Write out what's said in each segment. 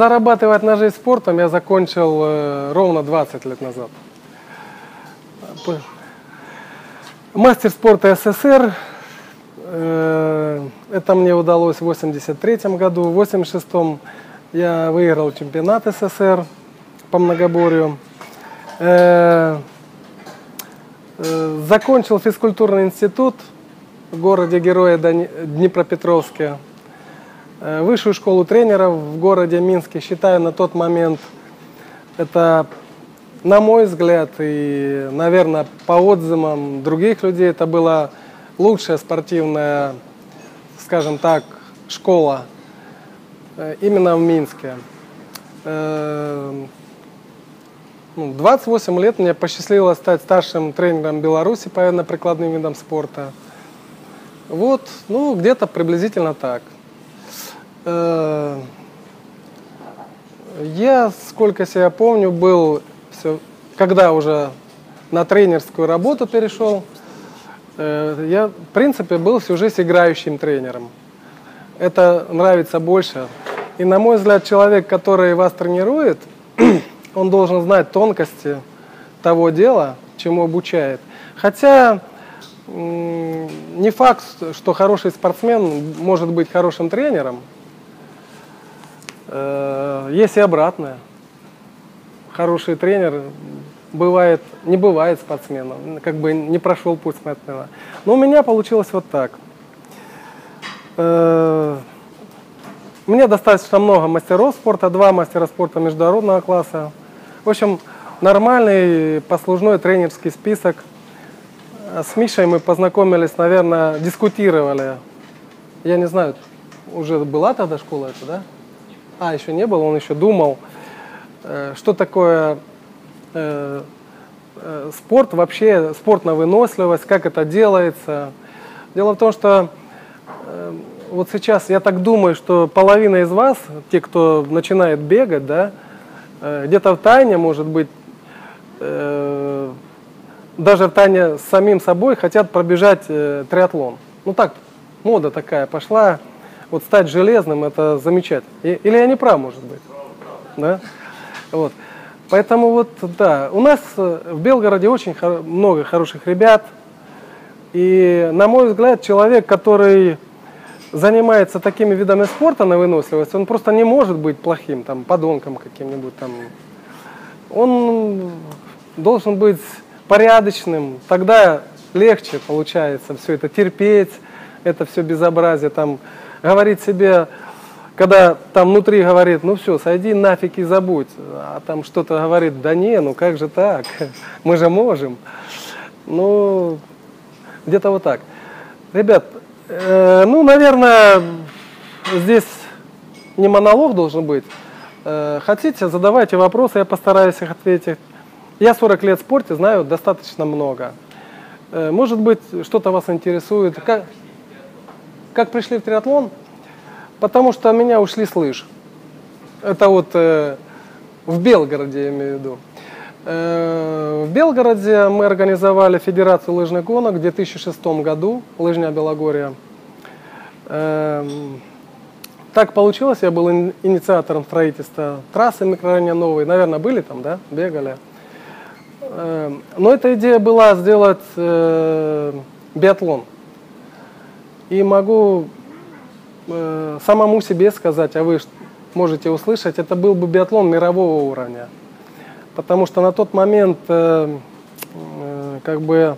Зарабатывать на жизнь спортом я закончил э, ровно 20 лет назад. Мастер спорта СССР. Э, это мне удалось в 83 году. В 86 я выиграл чемпионат СССР по многоборью. Э, закончил физкультурный институт в городе Героя Днепропетровске. Э, высшую школу тренеров в городе Минске считаю на тот момент это, на мой взгляд, и, наверное, по отзывам других людей, это была лучшая спортивная, скажем так, школа именно в Минске. 28 ну, лет мне посчастливилось стать старшим тренером Беларуси по военно-прикладным видам спорта. Вот, ну, где-то приблизительно так. Э, я, сколько себя помню, был, все, когда уже на тренерскую работу перешел, э, я, в принципе, был всю жизнь играющим тренером. Это нравится больше. И, на мой взгляд, человек, который вас тренирует, он должен знать тонкости того дела, чему обучает. Хотя не факт, что хороший спортсмен может быть хорошим тренером. Э, есть и обратное. Хороший тренер бывает, не бывает спортсменом, как бы не прошел путь спортсмена. Но у меня получилось вот так. Э, мне достаточно много мастеров спорта, два мастера спорта международного класса, в общем, нормальный послужной тренерский список. С Мишей мы познакомились, наверное, дискутировали. Я не знаю, уже была тогда школа это, да? А, еще не было, он еще думал, э, что такое э, э, спорт вообще, спорт на выносливость, как это делается. Дело в том, что вот сейчас я так думаю, что половина из вас, те, кто начинает бегать, да, где-то в тайне, может быть, даже в тайне с самим собой хотят пробежать триатлон. Ну так, мода такая пошла. Вот стать железным, это замечательно. Или я не прав, может быть? Да? Вот. Поэтому вот, да, у нас в Белгороде очень много хороших ребят. И, на мой взгляд, человек, который занимается такими видами спорта на выносливость, он просто не может быть плохим, там, подонком каким-нибудь там. Он должен быть порядочным, тогда легче получается все это терпеть, это все безобразие, там, говорить себе, когда там внутри говорит, ну все, сойди нафиг и забудь, а там что-то говорит, да не, ну как же так, мы же можем. Ну, где-то вот так. Ребят, Э, ну, наверное, здесь не монолог должен быть. Э, хотите, задавайте вопросы, я постараюсь их ответить. Я 40 лет в спорте, знаю достаточно много. Э, может быть, что-то вас интересует. Как, как пришли в триатлон? Потому что меня ушли с лыж. Это вот э, в Белгороде, я имею в виду. Э, в Белгороде мы организовали Федерацию лыжных гонок в 2006 году, Лыжня Белогория. Эм, так получилось, я был инициатором строительства трассы микрорайона Новой. Наверное, были там, да, бегали. Эм, но эта идея была сделать э, биатлон. И могу э, самому себе сказать, а вы можете услышать, это был бы биатлон мирового уровня потому что на тот момент э, э, как бы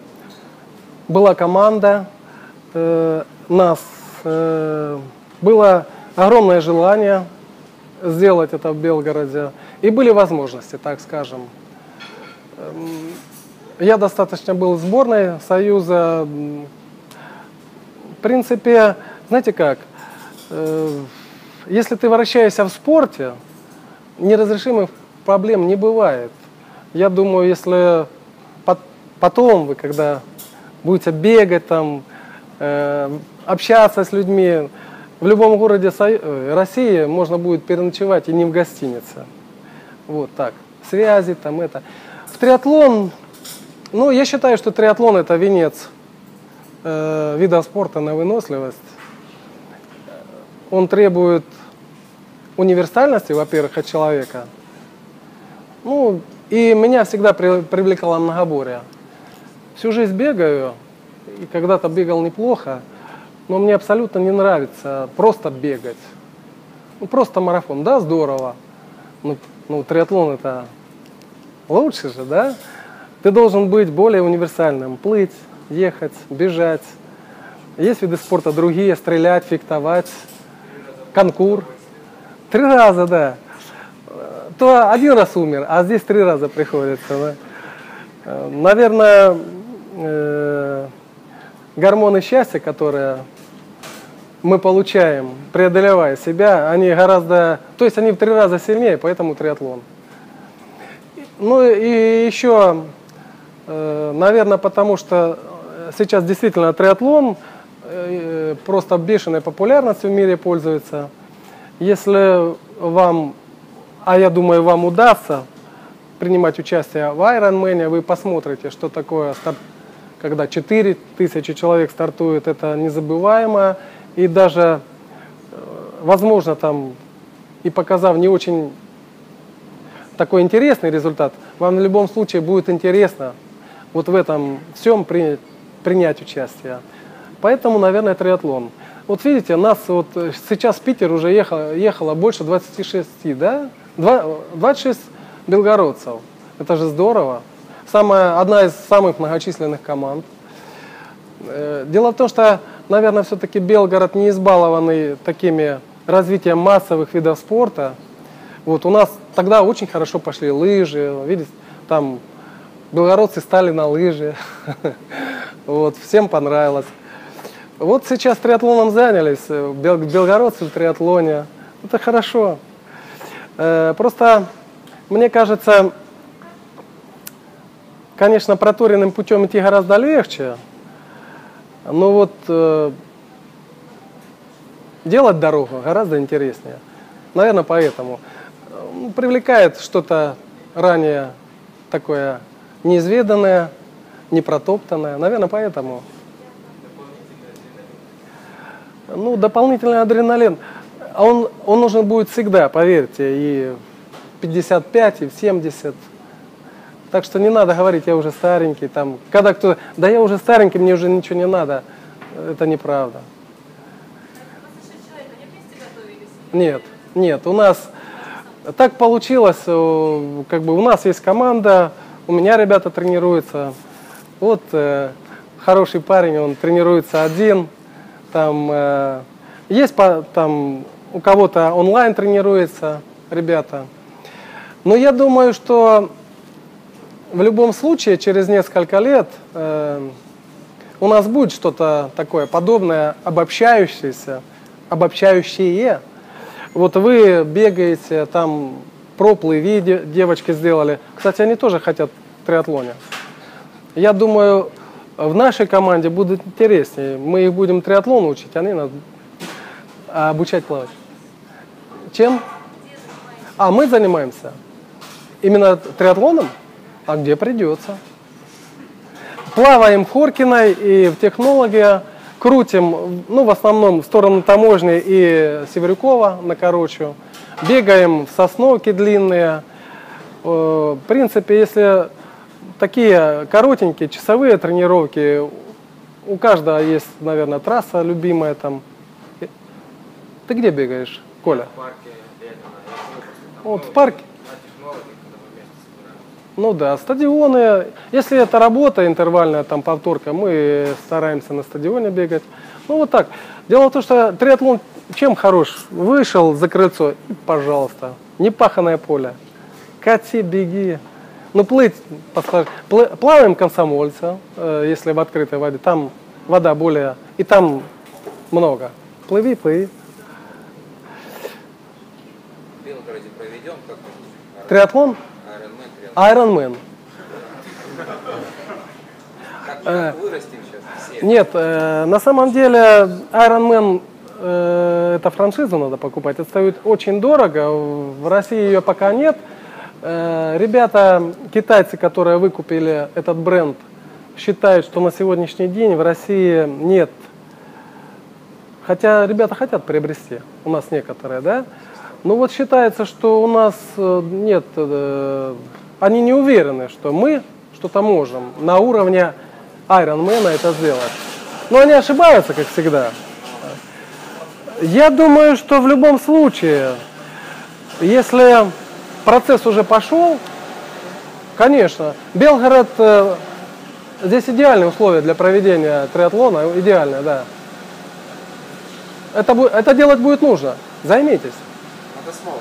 была команда, э, нас э, было огромное желание сделать это в Белгороде, и были возможности, так скажем. Эм, я достаточно был в сборной Союза. Принципе, знаете как, э, если ты вращаешься в спорте, неразрешимых проблем не бывает. Я думаю, если потом вы, когда будете бегать там, э, общаться с людьми, в любом городе э, России можно будет переночевать и не в гостинице. Вот так. Связи там это. В триатлон, ну, я считаю, что триатлон это венец э, вида спорта на выносливость. Он требует универсальности, во-первых, от человека. Ну, и меня всегда при, привлекало многоборье. Всю жизнь бегаю, и когда-то бегал неплохо, но мне абсолютно не нравится просто бегать. Ну, просто марафон, да, здорово. Ну, ну, триатлон это лучше же, да? Ты должен быть более универсальным. Плыть, ехать, бежать. Есть виды спорта другие, стрелять, фехтовать, конкур. Три раза, да. То один раз умер, а здесь три раза приходится. Да? Наверное, э, гормоны счастья, которые мы получаем, преодолевая себя, они гораздо, то есть они в три раза сильнее, поэтому триатлон. Ну и еще, э, наверное, потому что сейчас действительно триатлон э, просто бешеной популярностью в мире пользуется. Если вам, а я думаю, вам удастся принимать участие в Ironman, вы посмотрите, что такое старт, когда 4000 человек стартует, это незабываемо и даже, э, возможно, там, и показав не очень такой интересный результат, вам в любом случае будет интересно вот в этом всем принять, принять участие. Поэтому, наверное, триатлон. Вот видите, нас вот сейчас в Питер уже ехало, ехало больше 26, да? 26 белгородцев. Это же здорово. Самая, одна из самых многочисленных команд. Э, дело в том, что наверное, все-таки Белгород не избалованный такими развитием массовых видов спорта. Вот у нас тогда очень хорошо пошли лыжи, видите, там белгородцы стали на лыжи, вот, всем понравилось. Вот сейчас триатлоном занялись, белгородцы в триатлоне, это хорошо. Э, просто, мне кажется, конечно, проторенным путем идти гораздо легче, ну вот э, делать дорогу гораздо интереснее. Наверное, поэтому. Э, привлекает что-то ранее такое неизведанное, непротоптанное. Наверное, поэтому. Ну, дополнительный адреналин. А он, он нужен будет всегда, поверьте, и в 55, и в 70. Так что не надо говорить, я уже старенький. Там, когда кто да я уже старенький, мне уже ничего не надо. Это неправда. Нет, нет, у нас так получилось, как бы у нас есть команда, у меня ребята тренируются. Вот э, хороший парень, он тренируется один. Там э, есть по, там у кого-то онлайн тренируется, ребята. Но я думаю, что в любом случае, через несколько лет э, у нас будет что-то такое подобное, обобщающееся, обобщающее. Вот вы бегаете, там проплыви девочки сделали. Кстати, они тоже хотят в триатлоне. Я думаю, в нашей команде будет интереснее. Мы их будем триатлон учить, они нас обучать плавать. Чем? А, мы занимаемся. Именно триатлоном? А где придется. Плаваем в Хоркиной и в технологии, крутим, ну, в основном в сторону таможни и Северюкова на Корочу, бегаем в сосновки длинные. Э, в принципе, если такие коротенькие часовые тренировки, у каждого есть, наверное, трасса любимая там. Ты где бегаешь, Коля? В парке. Вот в парке. Ну да, стадионы, если это работа интервальная, там повторка, мы стараемся на стадионе бегать. Ну вот так. Дело в том, что триатлон чем хорош? Вышел за крыльцо и, пожалуйста, непаханное поле. Кати, беги. Ну плыть, плаваем комсомольца, э, если в открытой воде, там вода более, и там много. Плыви, плыви. Белгороде проведем как Триатлон? Iron Как вырастим сейчас? Нет, э, на самом деле Iron Man э, это франшизу надо покупать. Это стоит очень дорого. В России ее пока нет. Э, ребята, китайцы, которые выкупили этот бренд, считают, что на сегодняшний день в России нет. Хотя ребята хотят приобрести, у нас некоторые, да? Ну вот считается, что у нас э, нет, э, они не уверены, что мы что-то можем на уровне Айронмена это сделать. Но они ошибаются, как всегда. Я думаю, что в любом случае, если процесс уже пошел, конечно, Белгород, э, здесь идеальные условия для проведения триатлона, идеальные, да. Это, это делать будет нужно, займитесь. Надо снова,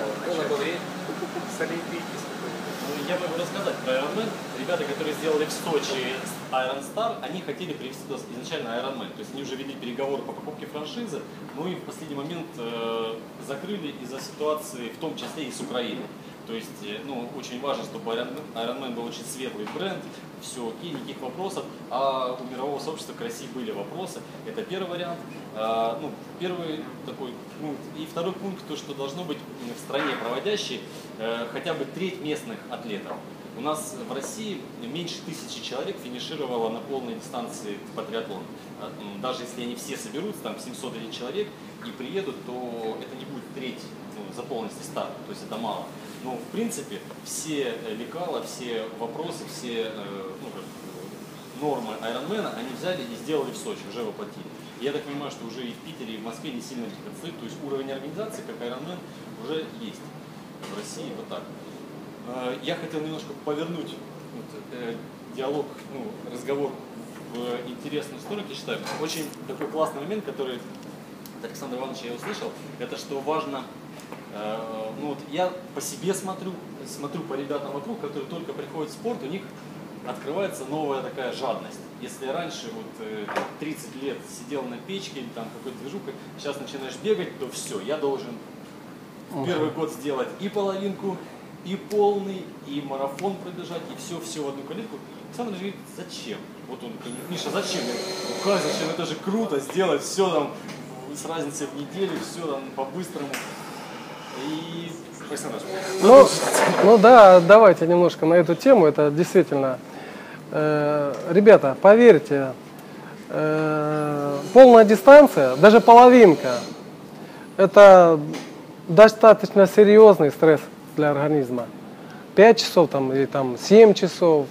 я могу рассказать про Ironman. Ребята, которые сделали в Сочи Iron Star, они хотели привести туда изначально Ironman. То есть они уже вели переговоры по покупке франшизы, но и в последний момент э, закрыли из-за ситуации, в том числе и с Украиной. То есть, э, ну, очень важно, чтобы Ironman был очень светлый бренд, все окей, никаких вопросов. А у мирового сообщества к России были вопросы. Это первый вариант. А, ну, первый такой пункт. И второй пункт, то, что должно быть в стране проводящей э, хотя бы треть местных атлетов. У нас в России меньше тысячи человек финишировало на полной дистанции по триатлону. А, даже если они все соберутся, там 701 человек, и приедут, то это не будет треть ну, заполненности старта, то есть это мало. Но в принципе все лекала, все вопросы, все э, ну, как, нормы Айронмена они взяли и сделали в Сочи, уже воплотили. Я так понимаю, что уже и в Питере, и в Москве не сильно отстают, то есть уровень организации, как Айронмен, уже есть в России вот так. Э, я хотел немножко повернуть вот, э, диалог, ну, разговор в интересную сторону, я считаю. Очень такой классный момент, который от Александра Ивановича я услышал, это что важно, э, ну вот я по себе смотрю, смотрю по ребятам вокруг, которые только приходят в спорт, у них открывается новая такая жадность. Если раньше вот 30 лет сидел на печке или там какой-то движухой, сейчас начинаешь бегать, то все, я должен в первый год сделать и половинку, и полный, и марафон пробежать, и все-все в одну калитку. Александр говорит, зачем? Вот он Миша, зачем? Я говорю, как зачем? Это же круто, сделать все там с разницей в неделю, все там по-быстрому. И ну, ну да, давайте немножко на эту тему. Это действительно, э, ребята, поверьте, э, полная дистанция, даже половинка, это достаточно серьезный стресс для организма. 5 часов там, или там 7 часов.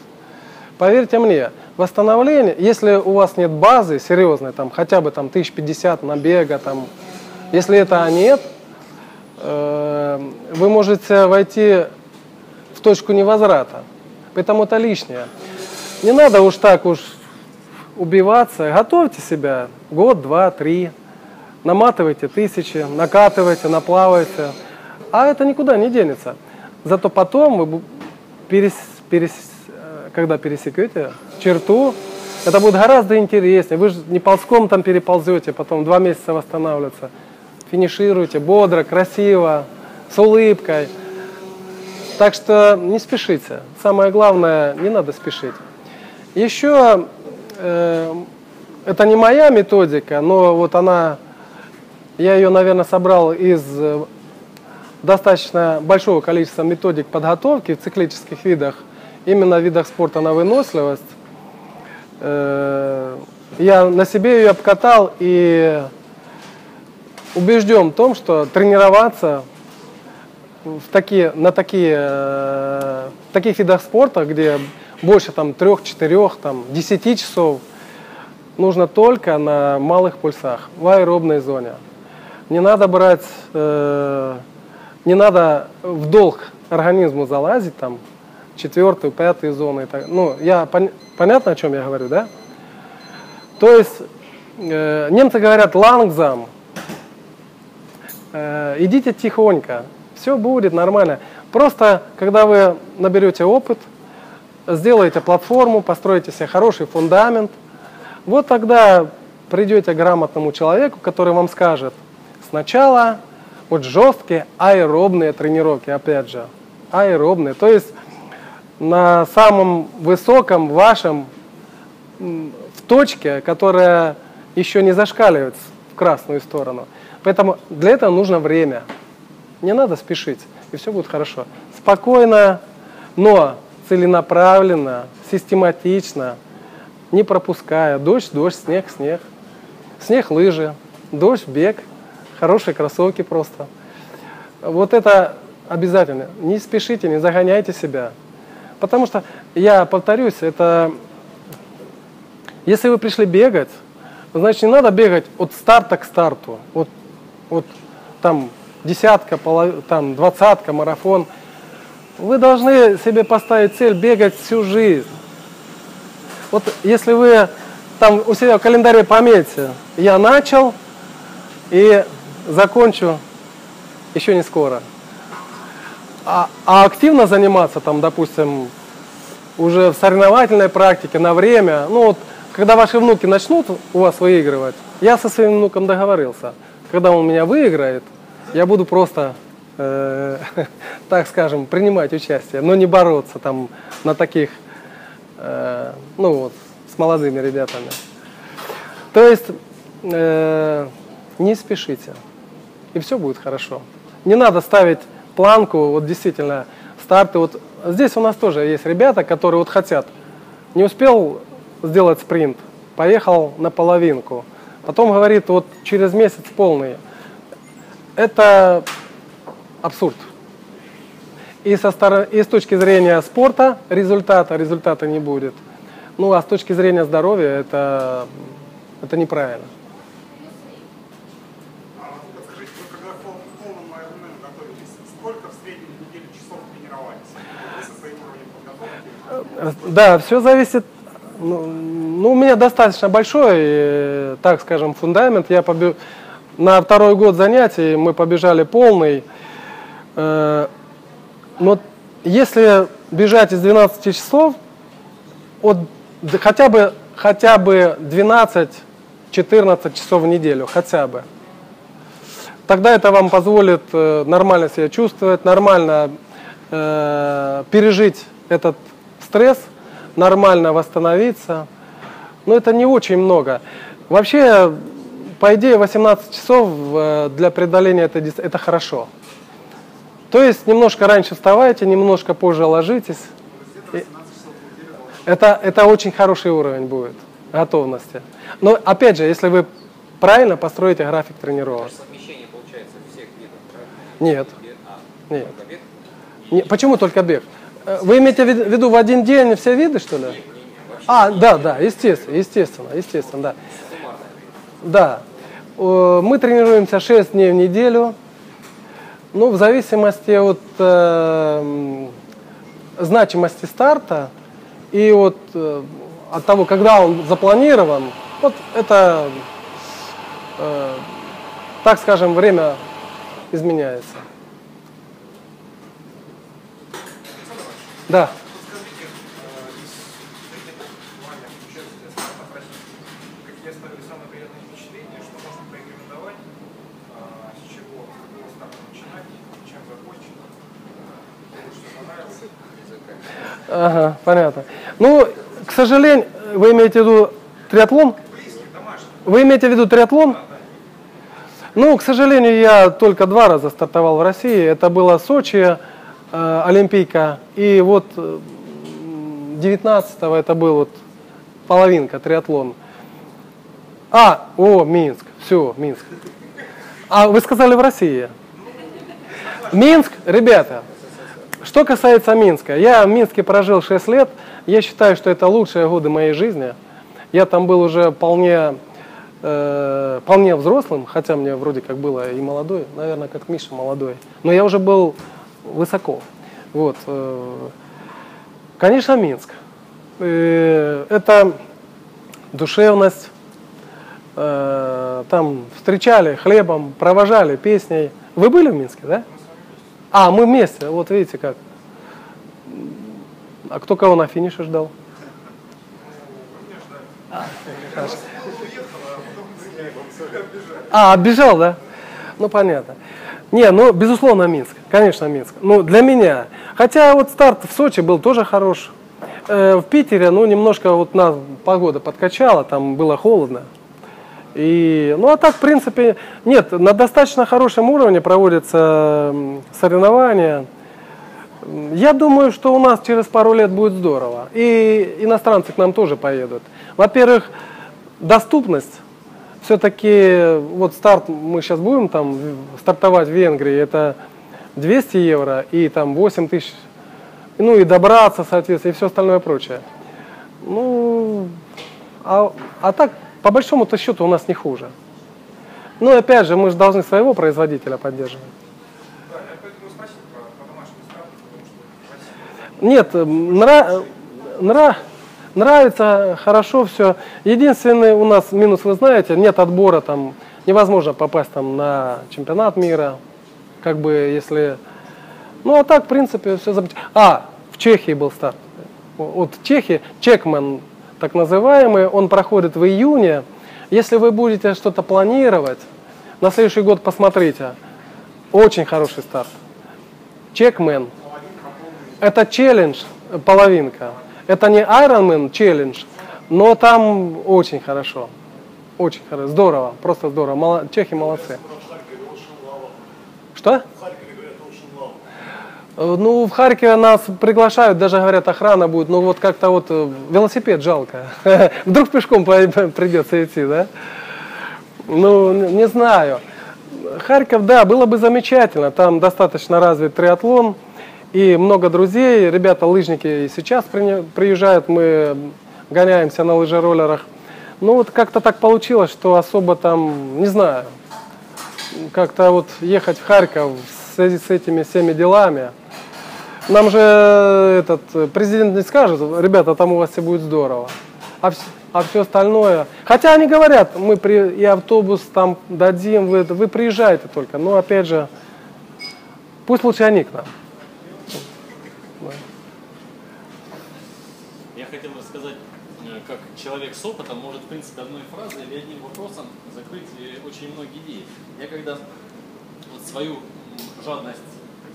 Поверьте мне, восстановление, если у вас нет базы серьезной, там хотя бы там 1050 набега, там, если это нет, э, вы можете войти в точку невозврата. Поэтому это лишнее. Не надо уж так уж убиваться. Готовьте себя год, два, три. Наматывайте тысячи, накатывайте, наплавайте а это никуда не денется. Зато потом вы, перес, перес, когда пересекете черту, это будет гораздо интереснее. Вы же не ползком там переползете, потом два месяца восстанавливаться. Финишируете бодро, красиво, с улыбкой. Так что не спешите. Самое главное, не надо спешить. Еще э, это не моя методика, но вот она, я ее, наверное, собрал из достаточно большого количества методик подготовки в циклических видах, именно в видах спорта на выносливость. Э, я на себе ее обкатал и убежден в том, что тренироваться в такие, на такие, э, в таких видах спорта, где больше там трех-четырех, там десяти часов, нужно только на малых пульсах, в аэробной зоне. Не надо брать э, не надо в долг организму залазить, там, четвертую, пятую зону. Так. Ну, я, пон, понятно, о чем я говорю, да? То есть, э, немцы говорят лангзам, э, идите тихонько, все будет нормально. Просто, когда вы наберете опыт, сделаете платформу, построите себе хороший фундамент, вот тогда придете к грамотному человеку, который вам скажет, сначала вот жесткие аэробные тренировки, опять же, аэробные. То есть на самом высоком вашем, в точке, которая еще не зашкаливает в красную сторону. Поэтому для этого нужно время. Не надо спешить, и все будет хорошо. Спокойно, но целенаправленно, систематично, не пропуская. Дождь, дождь, снег, снег. Снег, лыжи, дождь, бег – хорошие кроссовки просто. Вот это обязательно. Не спешите, не загоняйте себя. Потому что, я повторюсь, это... Если вы пришли бегать, значит, не надо бегать от старта к старту. Вот, вот там десятка, полов... там двадцатка, марафон. Вы должны себе поставить цель бегать всю жизнь. Вот если вы там у себя в календаре пометьте, я начал и закончу еще не скоро. А, а активно заниматься, там, допустим, уже в соревновательной практике на время, ну вот, когда ваши внуки начнут у вас выигрывать, я со своим внуком договорился, когда он меня выиграет, я буду просто, э, так скажем, принимать участие, но не бороться там на таких, э, ну вот, с молодыми ребятами. То есть э, не спешите, и все будет хорошо. Не надо ставить планку, вот действительно, старты. Вот здесь у нас тоже есть ребята, которые вот хотят. Не успел сделать спринт, поехал на половинку. Потом говорит, вот через месяц полный. Это абсурд. И, со стороны, и с точки зрения спорта результата, результата не будет. Ну а с точки зрения здоровья это, это неправильно. Да, все зависит. Ну, ну, у меня достаточно большой, э, так скажем, фундамент. Я побег... На второй год занятий мы побежали полный. Э, но если бежать из 12 часов, от, хотя, бы, хотя бы 12-14 часов в неделю, хотя бы, тогда это вам позволит э, нормально себя чувствовать, нормально э, пережить этот стресс, нормально восстановиться. Но это не очень много. Вообще, по идее, 18 часов э, для преодоления это, это хорошо. То есть немножко раньше вставайте, немножко позже ложитесь. Это, это очень хороший уровень будет готовности. Но опять же, если вы правильно построите график тренировок. Совмещение получается всех видов, правильно? Нет. А, Нет. Нет. Почему только бег? Э, вы имеете в виду в один день все виды, что ли? А, да, да, естественно, естественно, естественно, да. Да. Мы тренируемся 6 дней в неделю. Ну, в зависимости от э, значимости старта и от, э, от того, когда он запланирован, вот это, э, так скажем, время изменяется. Да. Ага, понятно. Ну, к сожалению, вы имеете в виду триатлон? Вы имеете в виду триатлон? Ну, к сожалению, я только два раза стартовал в России. Это было Сочи, э, Олимпийка. И вот 19-го это был вот половинка, триатлон. А, о, Минск, все, Минск. А вы сказали в России? Минск, ребята, что касается Минска, я в Минске прожил 6 лет, я считаю, что это лучшие годы моей жизни. Я там был уже вполне, э, вполне взрослым, хотя мне вроде как было и молодой, наверное, как Миша молодой, но я уже был высоко. Вот. Э, конечно, Минск. Э, это душевность. Э, там встречали хлебом, провожали песней. Вы были в Минске, да? А, мы вместе. Вот видите как. А кто кого на финише ждал? А, отбежал, да? Ну, понятно. Не, ну, безусловно, Минск. Конечно, Минск. Ну, для меня. Хотя вот старт в Сочи был тоже хорош. Э, в Питере, ну, немножко вот нас погода подкачала, там было холодно. И, ну, а так, в принципе, нет, на достаточно хорошем уровне проводятся соревнования. Я думаю, что у нас через пару лет будет здорово. И иностранцы к нам тоже поедут. Во-первых, доступность все-таки вот старт, мы сейчас будем там стартовать в Венгрии, это 200 евро и там 8 тысяч, ну и добраться, соответственно, и все остальное прочее. Ну, а, а так, по большому-то счету, у нас не хуже. Ну, опять же, мы же должны своего производителя поддерживать. Нет, нра, нра, нравится, хорошо все. Единственный у нас минус, вы знаете, нет отбора, там невозможно попасть там на чемпионат мира, как бы если... Ну, а так, в принципе, все замечательно. А, в Чехии был старт. Вот в Чехии, Чекмен, так называемый, он проходит в июне. Если вы будете что-то планировать, на следующий год посмотрите. Очень хороший старт. Чекмен. Это челлендж, половинка. Это не Ironman челлендж, но там очень хорошо. Очень хорошо. Здорово, просто здорово. Мало- Чехи молодцы. Что? Э, Ну, в Харькове нас приглашают, даже говорят, охрана будет, но вот как-то вот э, велосипед жалко. Вдруг пешком придется идти, да? Ну, не знаю. Харьков, да, было бы замечательно. Там достаточно развит триатлон и много друзей. Ребята, лыжники и сейчас при- приезжают, мы гоняемся на лыжероллерах. Ну, вот как-то так получилось, что особо там, не знаю, как-то вот ехать в Харьков в связи с этими всеми делами. Нам же этот президент не скажет, ребята, там у вас все будет здорово. А, все остальное. Хотя они говорят, мы при, и автобус там дадим, вы, вы приезжаете только. Но опять же, пусть лучше они к нам. Я хотел рассказать, э, как человек с опытом может, в принципе, одной фразой или одним вопросом закрыть э, очень многие идеи. Я когда вот свою жадность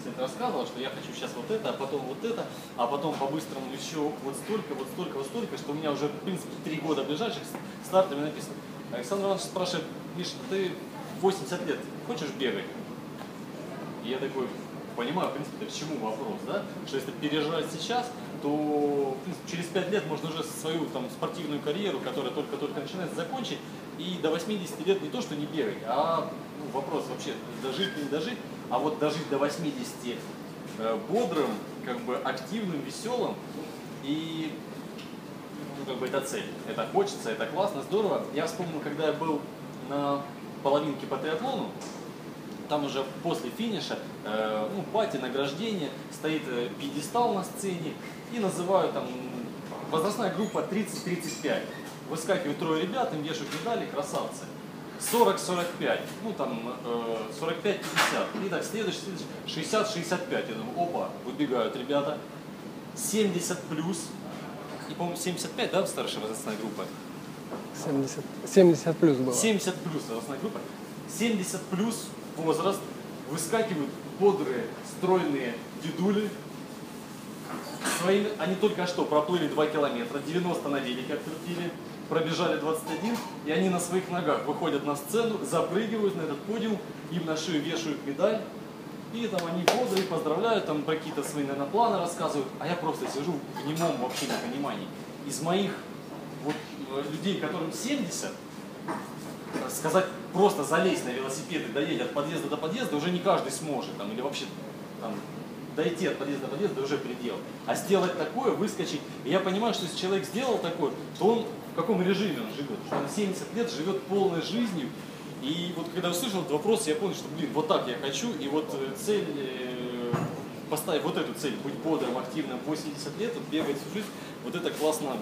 сказать, рассказывал, что я хочу сейчас вот это, а потом вот это, а потом по-быстрому еще вот столько, вот столько, вот столько, что у меня уже, в принципе, три года ближайших стартами написано. Александр Иванович спрашивает, Миш, ты 80 лет хочешь бегать? И я такой понимаю, в принципе, к чему вопрос, да? Что если переживать сейчас, то через 5 лет можно уже свою там, спортивную карьеру, которая только-только начинается, закончить, и до 80 лет не то, что не бегать, а ну, вопрос вообще, дожить не дожить, а вот дожить до 80 э, бодрым, как бы активным, веселым, и ну, как бы это цель. Это хочется, это классно, здорово. Я вспомнил, когда я был на половинке по триатлону, там уже после финиша, э, ну, пати, награждение, стоит э, пьедестал на сцене и называют там возрастная группа 30-35. Выскакивают трое ребят, им вешают медали, красавцы. 40-45, ну там э, 45-50. И так следующий, следующий 60-65. Я думаю, опа, выбегают ребята. 70 плюс. И, по-моему, 75, да, старшая возрастная группа? 70, 70 плюс было. 70 плюс возрастная группа. 70 плюс возраст. Выскакивают бодрые, стройные дедули. Своими, они только что проплыли 2 километра, 90 на велике открутили, пробежали 21, и они на своих ногах выходят на сцену, запрыгивают на этот подиум, им на шею вешают медаль, и там они бодрые, поздравляют, там какие-то свои, наверное, планы рассказывают, а я просто сижу в немом вообще непонимании. Из моих вот, э, людей, которым 70, э, сказать просто залезть на велосипед и доедь от подъезда до подъезда уже не каждый сможет, там, или вообще там, дойти от подъезда до подъезда уже предел. А сделать такое, выскочить, и я понимаю, что если человек сделал такое, то он в каком режиме он живет, что он 70 лет живет полной жизнью. И вот когда услышал этот вопрос, я понял, что, блин, вот так я хочу, и вот э, цель, э, поставить вот эту цель, быть бодрым, активным, 80 лет, вот бегать всю жизнь, вот это классно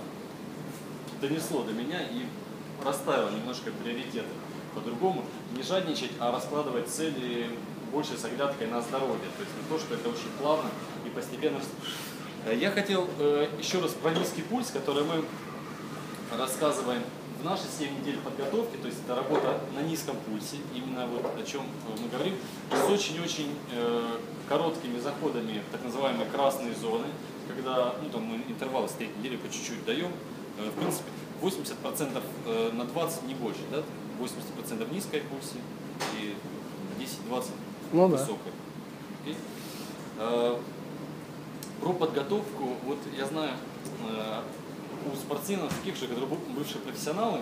донесло до меня и расставило немножко приоритеты по-другому. Не жадничать, а раскладывать цели больше с оглядкой на здоровье. То есть не то, что это очень плавно и постепенно. Я хотел э, еще раз про низкий пульс, который мы рассказываем в нашей 7 недель подготовки, то есть это работа на низком пульсе, именно вот о чем э, мы говорим, с очень-очень э, короткими заходами в так называемые красные зоны, когда ну, там мы интервалы с третьей недели по чуть-чуть даем, Э, в принципе 80% э, на 20 не больше, да? 80% низкой пульсе и 10-20 Ну да. высокой. Окей? Э, Про подготовку, вот я знаю, э, у спортсменов, таких же, которые бывшие профессионалы,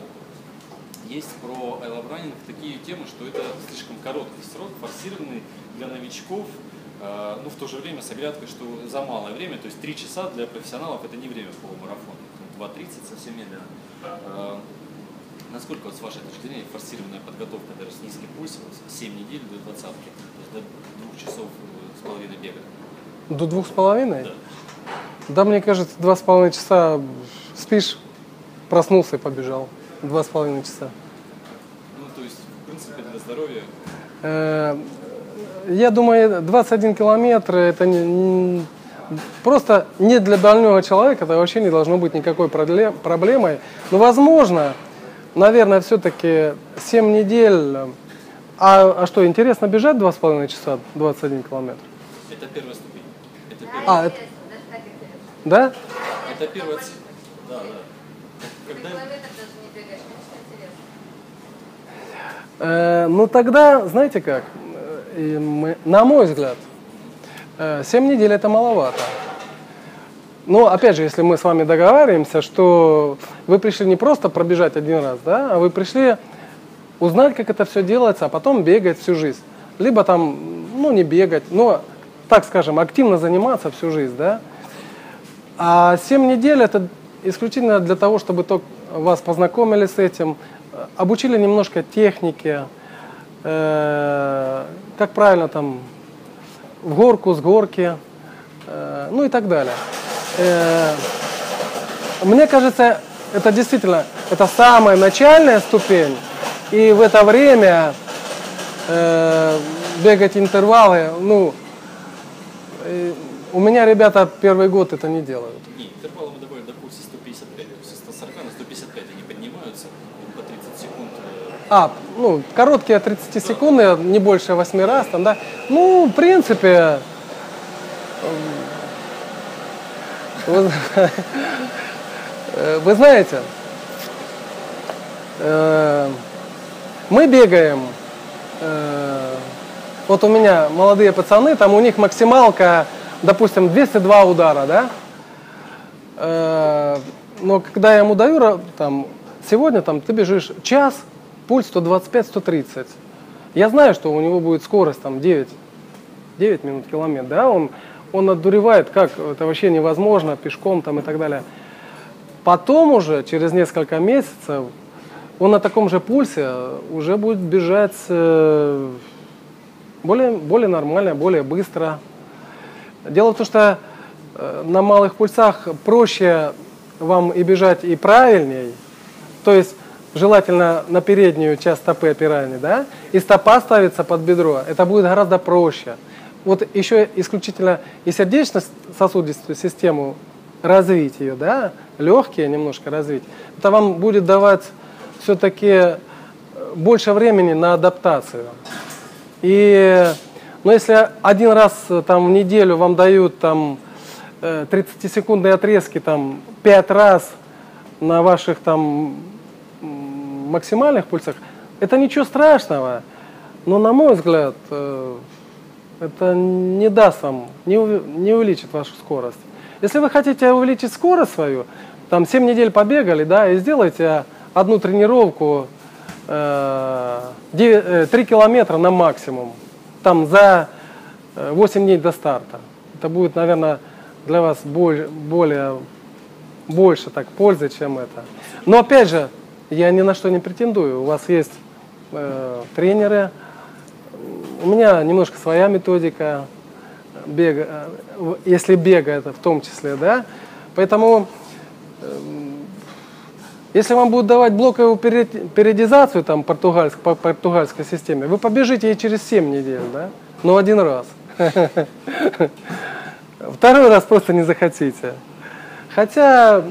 есть про Running такие темы, что это слишком короткий срок, форсированный для новичков. Э, ну, в то же время с оглядкой, что за малое время, то есть 3 часа для профессионалов это не время полумарафона, 2.30 совсем медленно. Э, Насколько, вот, с вашей точки зрения, форсированная подготовка даже с низким пульсом, 7 недель до двадцатки, до двух часов э, с половиной бега? До двух с половиной? Да. Да, мне кажется, два с половиной часа спишь, проснулся и побежал. Два с половиной часа. Ну, то есть, в принципе, для здоровья Э, Я думаю, 21 километр это не- не- просто не для больного человека, это вообще не должно быть никакой проблемой. Но возможно, наверное, все-таки 7 недель. А, а что, интересно бежать 2,5 часа 21 километр? это первая ступень. Это, первая- А, это, да? это первая ц- Да, да. Когда, Километр даже не бегаешь, конечно, интересно. Э, ну тогда, знаете как, Э, мы- на мой взгляд, 7 недель это маловато. Но опять же, если мы с вами договариваемся, что вы пришли не просто пробежать один раз, да, а вы пришли узнать, как это все делается, а потом бегать всю жизнь. Либо там, ну не бегать, но, так скажем, активно заниматься всю жизнь, да. А 7 недель это исключительно для того, чтобы только вас познакомили с этим, э, обучили немножко технике, э, как правильно там в горку, с горки, э, ну и так далее. Мне кажется, это действительно это самая начальная ступень, и в это время э, бегать интервалы, ну, э, у меня ребята первый год это не делают. не, интервалы мы добавим до курса 155, то есть со 140 на 155 они поднимаются по 30 секунд. э, А, ну, короткие 30 секундные, не больше 8 раз, там, да. Ну, в принципе, эм, вы, э, вы знаете, э, мы бегаем, э, вот у меня молодые пацаны, там у них максималка, допустим, 202 удара, да, Э, но когда я ему даю, там, сегодня там, ты бежишь час, пульс 125-130. Я знаю, что у него будет скорость там 9, 9 минут километр, да, он, он отдуревает, как это вообще невозможно, пешком там и так далее. Потом уже, через несколько месяцев, он на таком же пульсе уже будет бежать э, более, более нормально, более быстро. Дело в том, что э, на малых пульсах проще вам и бежать и правильней, то есть желательно на переднюю часть стопы опирания, да, и стопа ставится под бедро, это будет гораздо проще. Вот еще исключительно и сердечно-сосудистую систему развить ее, да, легкие немножко развить, это вам будет давать все-таки больше времени на адаптацию. И, ну, если один раз э, там в неделю вам дают там э, 30-секундные отрезки там 5 раз на ваших там максимальных пульсах, это ничего страшного. Но, на мой взгляд, э, это не даст вам, не, не увеличит вашу скорость. Если вы хотите увеличить скорость свою, там 7 недель побегали, да, и сделайте одну тренировку э, 3 километра на максимум, там за э, 8 дней до старта. Это будет, наверное, для вас боль- более, больше так пользы, чем это. Но опять же, я ни на что не претендую. У вас есть э, тренеры, у меня немножко своя методика бега, э, если бега это в том числе, да. Поэтому эм, если вам будут давать блоковую период- периодизацию там португальск, по португальской системе, вы побежите и через 7 недель, да, но один раз. Второй раз просто не захотите. Хотя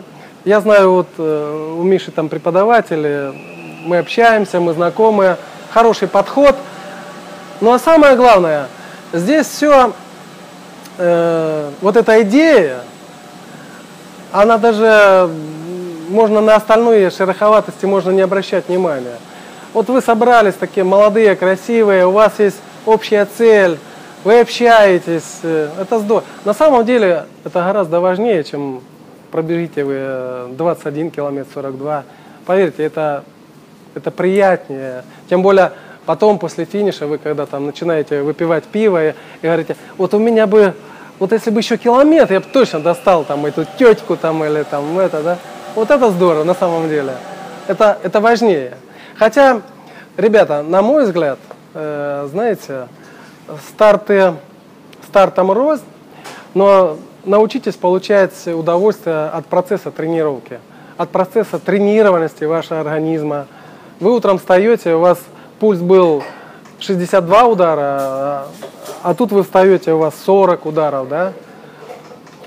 я знаю, вот э, у Миши там преподаватели, мы общаемся, мы знакомы, хороший подход. Ну а самое главное, здесь все, вот эта идея, она даже можно на остальные шероховатости можно не обращать внимания. Вот вы собрались такие молодые, красивые, у вас есть общая цель, вы общаетесь, э, это здорово. На самом деле это гораздо важнее, чем пробежите вы э, 21 километр 42. Поверьте, это, это приятнее. Тем более Потом после финиша вы когда там начинаете выпивать пиво и, и говорите, вот у меня бы, вот если бы еще километр, я бы точно достал там эту тетку там или там это, да. Вот это здорово на самом деле. Это, это важнее. Хотя, ребята, на мой взгляд, э, знаете, старты, стартом рознь, но научитесь получать удовольствие от процесса тренировки, от процесса тренированности вашего организма. Вы утром встаете, у вас пульс был 62 удара, а тут вы встаете, у вас 40 ударов, да?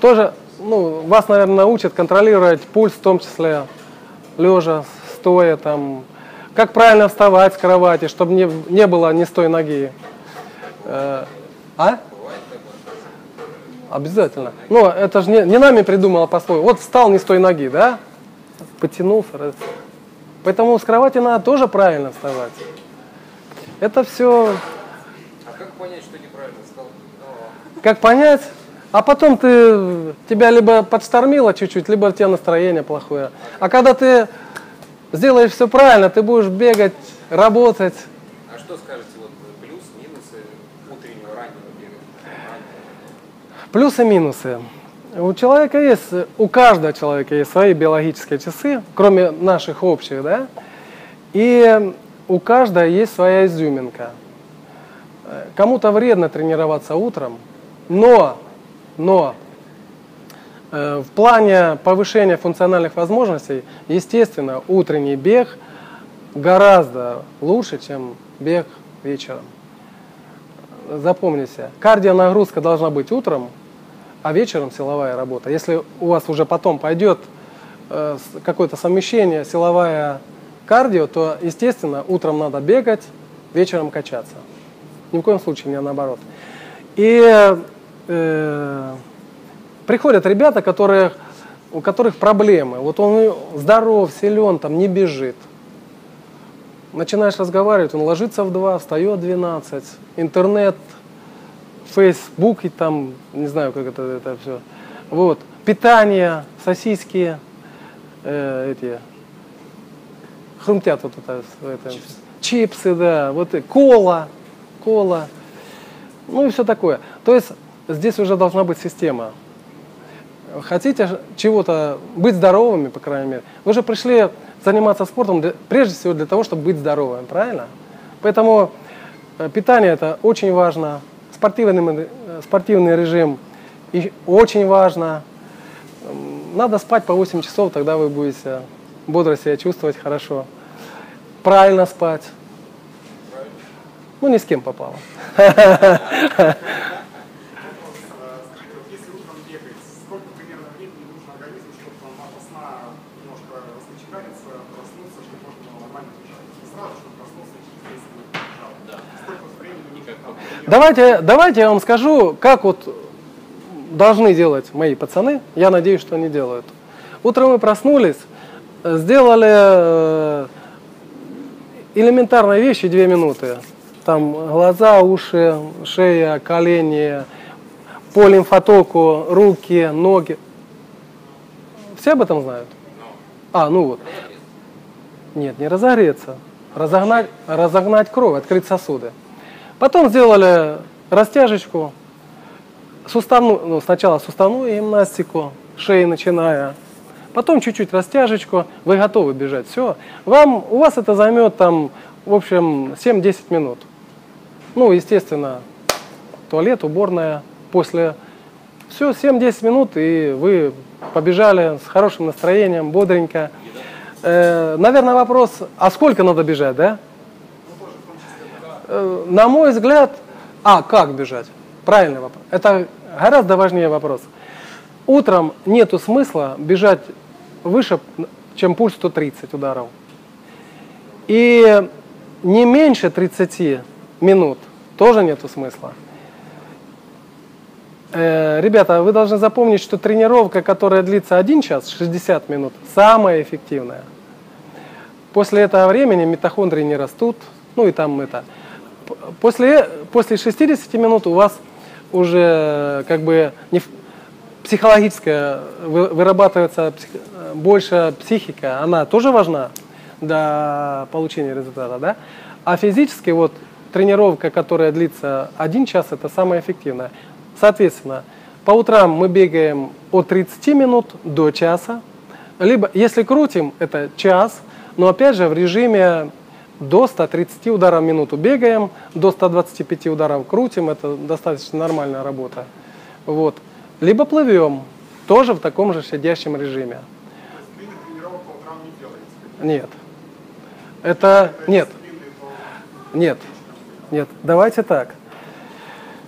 Тоже, ну, вас, наверное, научат контролировать пульс, в том числе лежа, стоя, там, как правильно вставать с кровати, чтобы не, не было не с той ноги. Э, а? Обязательно. Но это же не, не нами придумала пословие. Вот встал не с той ноги, да? Потянулся. раз. Поэтому с кровати надо тоже правильно вставать. Это все, А как понять, что неправильно стал? как понять, а потом ты, тебя либо подштормило чуть-чуть, либо у тебя настроение плохое. А когда ты сделаешь все правильно, ты будешь бегать, работать. А что скажете, вот плюс, минусы утреннего раннего бега? Раннего. Плюсы минусы. У человека есть, у каждого человека есть свои биологические часы, кроме наших общих, да? И у каждого есть своя изюминка. Э, Кому-то вредно тренироваться утром, но, но э, в плане повышения функциональных возможностей, естественно, утренний бег гораздо лучше, чем бег вечером. Запомните, кардионагрузка должна быть утром, а вечером силовая работа. Если у вас уже потом пойдет э, какое-то совмещение силовая кардио, то, естественно, утром надо бегать, вечером качаться. Ни в коем случае не наоборот. И э, приходят ребята, которые, у которых проблемы. Вот он здоров, силен, там не бежит. Начинаешь разговаривать, он ложится в 2, встает в 12, интернет, Facebook и там, не знаю, как это, это все. Вот. Питание, сосиски, э, эти, хрумтят вот это, это чипсы. да, вот и кола, кола, ну и все такое. То есть здесь уже должна быть система. Хотите чего-то, быть здоровыми, по крайней мере, вы же пришли заниматься спортом для- прежде всего для того, чтобы быть здоровым, правильно? Поэтому э, питание это очень важно, спортивный, э, спортивный режим и очень важно. Надо спать по 8 часов, тогда вы будете бодро себя чувствовать хорошо. Правильно спать. Ну, ни с кем попало. Скажите, вот если утром бегать, сколько примерно времени нужно организму, чтобы там от сна немножко раскочегариться, проснуться, чтобы можно было нормально бежать? Не сразу, чтобы проснулся и через 10 минут побежал. Сколько вот времени нужно там примерно? Давайте, давайте я вам скажу, как вот должны делать мои пацаны. Я надеюсь, что они делают. Утром мы проснулись, сделали э, элементарные вещи две минуты. Там глаза, уши, шея, колени, по лимфотоку, руки, ноги. Все об этом знают? А, ну вот. Нет, не разогреться. Разогнать, разогнать кровь, открыть сосуды. Потом сделали растяжечку, суставную, ну, сначала суставную гимнастику, шеи начиная, потом чуть-чуть растяжечку, вы готовы бежать. Все. Вам, у вас это займет там, в общем, 7-10 минут. Ну, естественно, туалет, уборная, после. Все, 7-10 минут, и вы побежали с хорошим настроением, бодренько. Э, наверное, вопрос, а сколько надо бежать, да? Э, на мой взгляд, а как бежать? Правильный вопрос. Это гораздо важнее вопрос. Утром нету смысла бежать выше, чем пульс 130 ударов. И не меньше 30 минут тоже нету смысла. Э, ребята, вы должны запомнить, что тренировка, которая длится 1 час, 60 минут, самая эффективная. После этого времени митохондрии не растут, ну и там это. После, после 60 минут у вас уже как бы не, психологическая, вы- вырабатывается псих- больше психика, она тоже важна для получения результата, да? А физически вот тренировка, которая длится один час, это самое эффективное. Соответственно, по утрам мы бегаем от 30 минут до часа. Либо, если крутим, это час, но опять же в режиме до 130 ударов в минуту бегаем, до 125 ударов крутим, это достаточно нормальная работа. Вот. Либо плывем, тоже в таком же сидящем режиме. Нет. Это нет, нет, нет. Давайте так.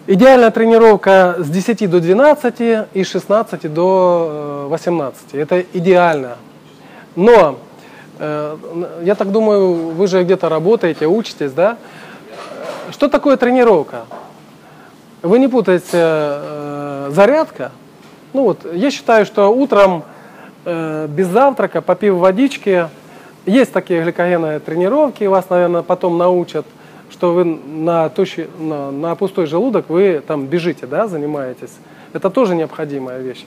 Идеальная тренировка с 10 до 12 и с 16 до э, 18. Это идеально. Но э, я так думаю, вы же где-то работаете, учитесь, да? Э, Что такое тренировка? Вы не путаете э, зарядка. Ну вот, я считаю, что утром э, без завтрака, попив водички, есть такие гликогенные тренировки, вас, наверное, потом научат, что вы на, тощий, на, на пустой желудок вы там бежите, да, занимаетесь. Это тоже необходимая вещь.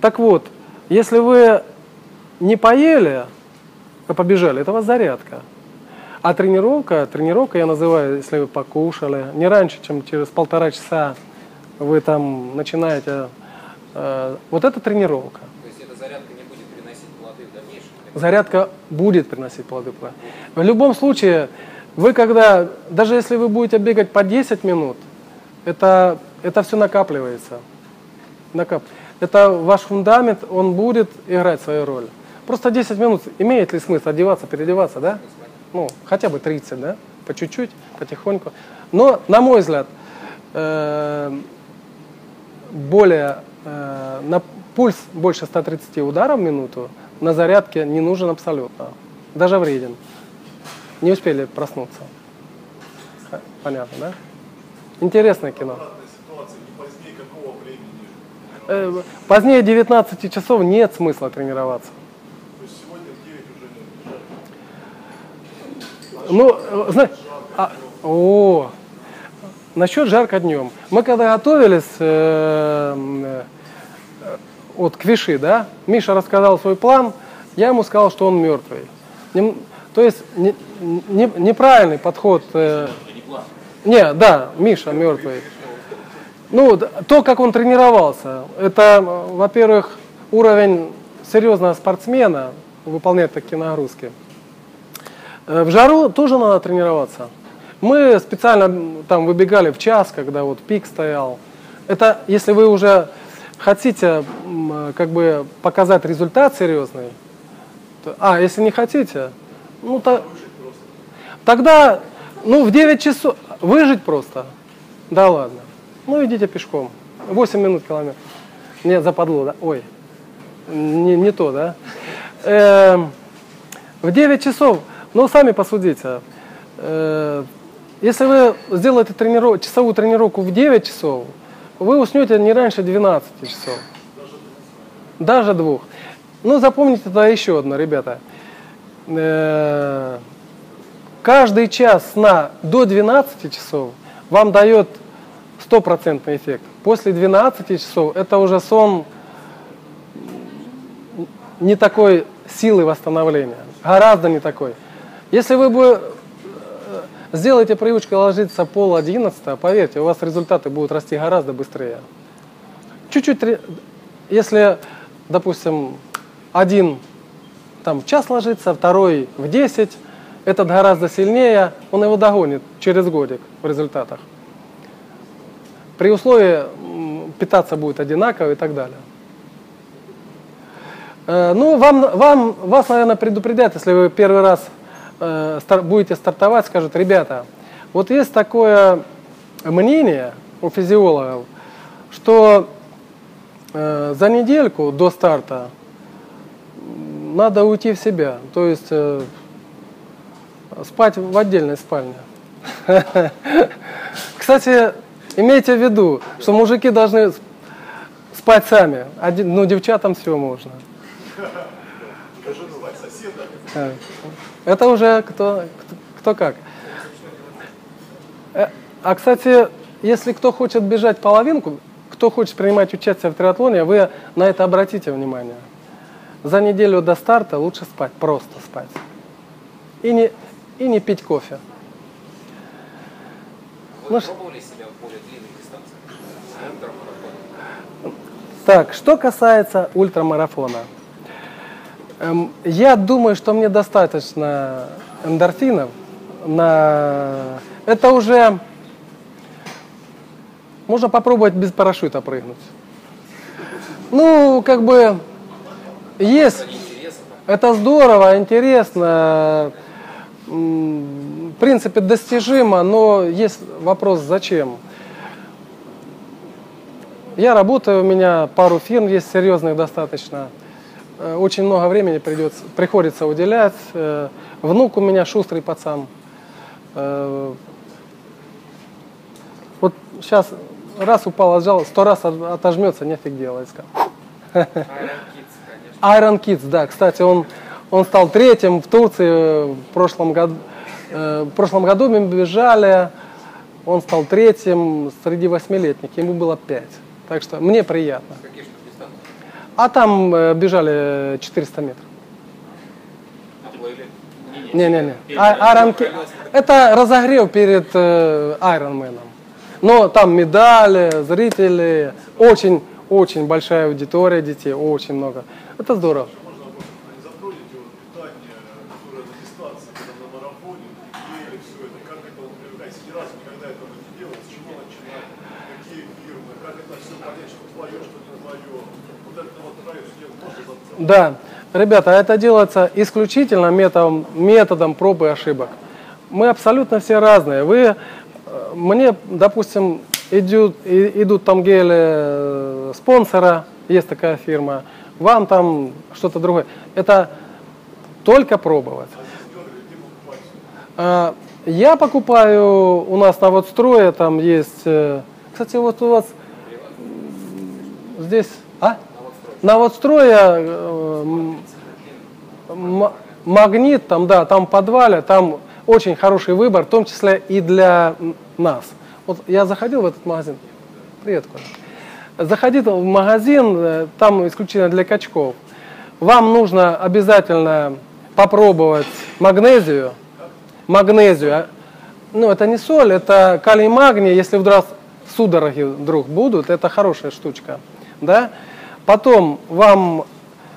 Так вот, если вы не поели, побежали, это у вас зарядка. А тренировка, тренировка я называю, если вы покушали, не раньше, чем через полтора часа вы там начинаете, э, вот это тренировка. То есть эта зарядка не будет приносить плоды в дальнейшем? Зарядка будет приносить плоды. В любом случае, вы когда, даже если вы будете бегать по 10 минут, это, это все накапливается. Накап... Это ваш фундамент, он будет играть свою роль. Просто 10 минут, имеет ли смысл одеваться, переодеваться, да? Ну, хотя бы 30, да? По чуть-чуть, потихоньку. Но, на мой взгляд, э, более, э, на пульс больше 130 ударов в минуту на зарядке не нужен абсолютно. Даже вреден. Не успели проснуться. Понятно, да? Интересное кино. позднее какого времени? Э, Позднее 19 часов нет смысла тренироваться. То есть сегодня в 9 уже не бежать. Ну, э, зна- а, о, насчет жарко днем. Мы когда готовились э, э, вот к Виши, да, Миша рассказал свой план, я ему сказал, что он мертвый. Нем- то есть не- не- неправильный подход. э, не не, да, Миша мертвый. Ну, то, как он тренировался, это, во-первых, уровень серьезного спортсмена выполнять такие нагрузки. Э, В жару тоже надо тренироваться. Мы специально там выбегали в час, когда вот пик стоял. Это если вы уже хотите э, как бы показать результат серьезный, то- а если не хотите, ну то, тогда ну в 9 часов выжить просто. Да ладно. Ну идите пешком. 8 минут километр. Нет, западло, да? Ой, не, не то, да? Эм, в 9 часов, ну сами посудите. Э, если вы сделаете трениров... часовую тренировку в 9 часов, вы уснете не раньше 12 часов. Даже двух. Ну, запомните тогда еще одно, ребята. Э, Каждый час сна до 12 часов вам дает стопроцентный эффект. После 12 часов это уже сон не такой силы восстановления, гораздо не такой. Если вы бы э, сделаете привычку ложиться пол одиннадцатого, поверьте, у вас результаты будут расти гораздо быстрее. Чуть-чуть, если, допустим, один там час ложится, второй в 10, этот гораздо сильнее, он его догонит через годик в результатах. При условии питаться будет одинаково и так далее. Э, Ну, вам, вам, вас, наверное, предупредят, если вы первый раз э, стар- будете стартовать, скажут, ребята, вот есть такое мнение у физиологов, что э, за недельку до старта надо уйти в себя, то есть э, спать в отдельной спальне. Кстати, имейте в виду, что мужики должны сп- спать сами, один, ну девчатам все можно. Соседа. Это уже кто, кто, кто как. Э, А, кстати, если кто хочет бежать половинку, кто хочет принимать участие в триатлоне, вы на это обратите внимание. За неделю до старта лучше спать, просто спать. И не, и не пить кофе. Вы Ну, пробовали себя в более длинных дистанциях? Так, что касается ультрамарафона. Эм, я думаю, что мне достаточно эндорфинов на... Это уже... Можно попробовать без парашюта прыгнуть. Ну, как бы... Есть... Это здорово, интересно, в принципе достижимо, но есть вопрос, зачем? Я работаю, у меня пару фирм есть серьезных достаточно. Э, Очень много времени придется, приходится уделять. Э, Внук у меня шустрый пацан. Э, Вот сейчас раз упал, отжал, сто раз от- отожмется, нефиг делать. Iron Kids, конечно. Iron Kids, да, кстати, он, он стал третьим в Турции в прошлом году. В прошлом году мы бежали, он стал третьим среди восьмилетних, ему было пять. Так что мне приятно. Какие? А там э, бежали 400 метров. Оплыли. Не-не-не. А- Iron Ki- Это разогрев перед э, Ironman. Но там медали, зрители, очень, очень большая аудитория детей, очень много. Это здорово. Можно вопрос? Не затронете вот питание, которое на дистанции, когда на марафоне, гели, все это, как это вот привлекать? Ни разу никогда этого не делал, с чего начинать, какие фирмы, как это все понять, что твое, что не твое. Вот это вот проект, можно затронуть? Да, ребята, это делается исключительно методом, методом проб и ошибок. Мы абсолютно все разные. Вы, э, мне, допустим, идут, идут там гели э, спонсора, есть такая фирма, вам там что-то другое. Это только пробовать. А, Я покупаю у нас на вот строе, там есть, э, кстати, вот у вас здесь, а? На вот строя э, магнит, там, да, там подвале, там очень хороший выбор, в том числе и для нас. Вот я заходил в этот магазин. Привет, Коля. Заходил в магазин, э, там исключительно для качков. Вам нужно обязательно попробовать магнезию. Магнезию. а, Ну, это не соль, это калий магний. Если вдруг судороги вдруг будут, это хорошая штучка. Да? Потом вам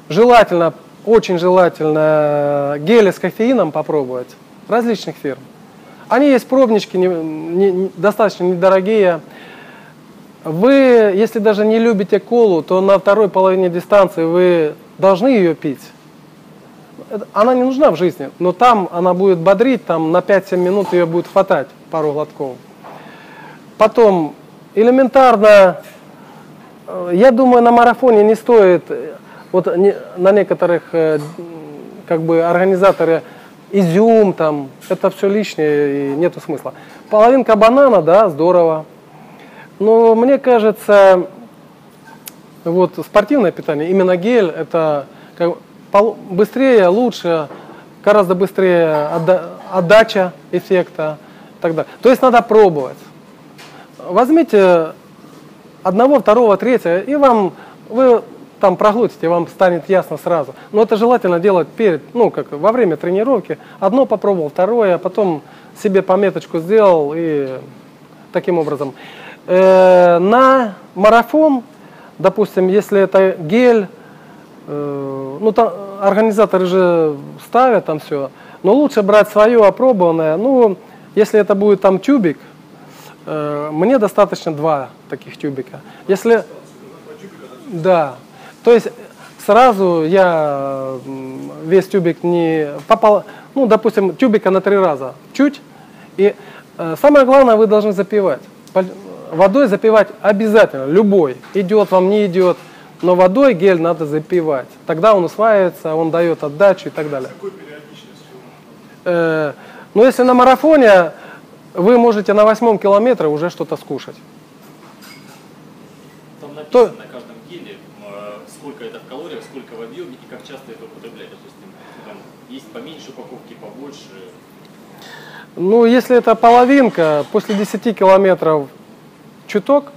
желательно, очень желательно гели с кофеином попробовать различных фирм. Они есть пробнички, не- не- достаточно недорогие. Вы, если даже не любите колу, то на второй половине дистанции вы должны ее пить. Она не нужна в жизни, но там она будет бодрить, там на 5-7 минут ее будет хватать, пару глотков. Потом, элементарно, э, я думаю, на марафоне не стоит, э, вот не- на некоторых, э, как бы, организаторы, изюм там, это все лишнее и нету смысла. Половинка банана, да, здорово. Но мне кажется, вот спортивное питание, именно гель, это как, быстрее, лучше, гораздо быстрее отда- отдача эффекта и так далее. То есть надо пробовать. Возьмите одного, второго, третьего, и вам вы там проглотите, вам станет ясно сразу. Но это желательно делать перед, ну, как во время тренировки. Одно попробовал, второе, а потом себе пометочку сделал и таким образом. Э, на марафон, допустим, если это гель, э, ну, там организаторы же ставят там все, но лучше брать свое опробованное. Ну, если это будет там тюбик, мне достаточно два таких тюбика. Если да. То есть сразу я весь тюбик не попал, ну, допустим, тюбика на три раза, чуть. И э, самое главное, вы должны запивать. Водой запивать обязательно, любой. Идет вам, не идет. Но водой гель надо запивать. Тогда он усваивается, он дает отдачу и так далее. Какой периодичностью? Э, но если на марафоне, вы можете на восьмом километре уже что-то скушать. Там То- написано на каждом геле, э, сколько это в калориях, сколько в объеме и как часто это употреблять. Допустим, там есть поменьше упаковки, побольше. Ну, если это половинка, после 10 километров чуток,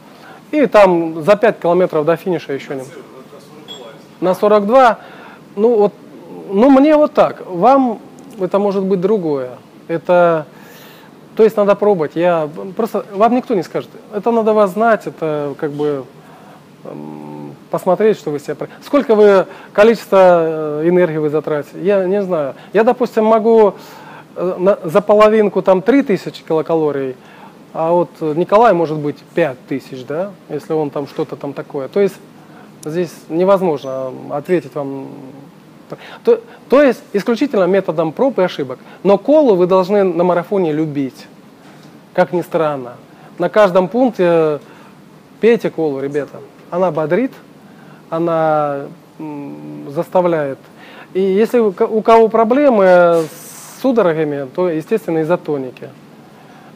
и там за 5 километров до финиша еще не. На 42, ну вот, ну мне вот так, вам это может быть другое. Это, то есть надо пробовать. Я просто вам никто не скажет. Это надо вас знать. Это как бы м, посмотреть, что вы себя... Сколько вы количество э, энергии вы затратите? Я не знаю. Я, допустим, могу э, за половинку там 3000 килокалорий, а вот Николай может быть 5000, да, если он там что-то там такое. То есть здесь невозможно ответить вам. То, то есть исключительно методом проб и ошибок. Но колу вы должны на марафоне любить, как ни странно. На каждом пункте пейте колу, ребята. Она бодрит, она заставляет. И если у кого проблемы с судорогами, то, естественно, изотоники.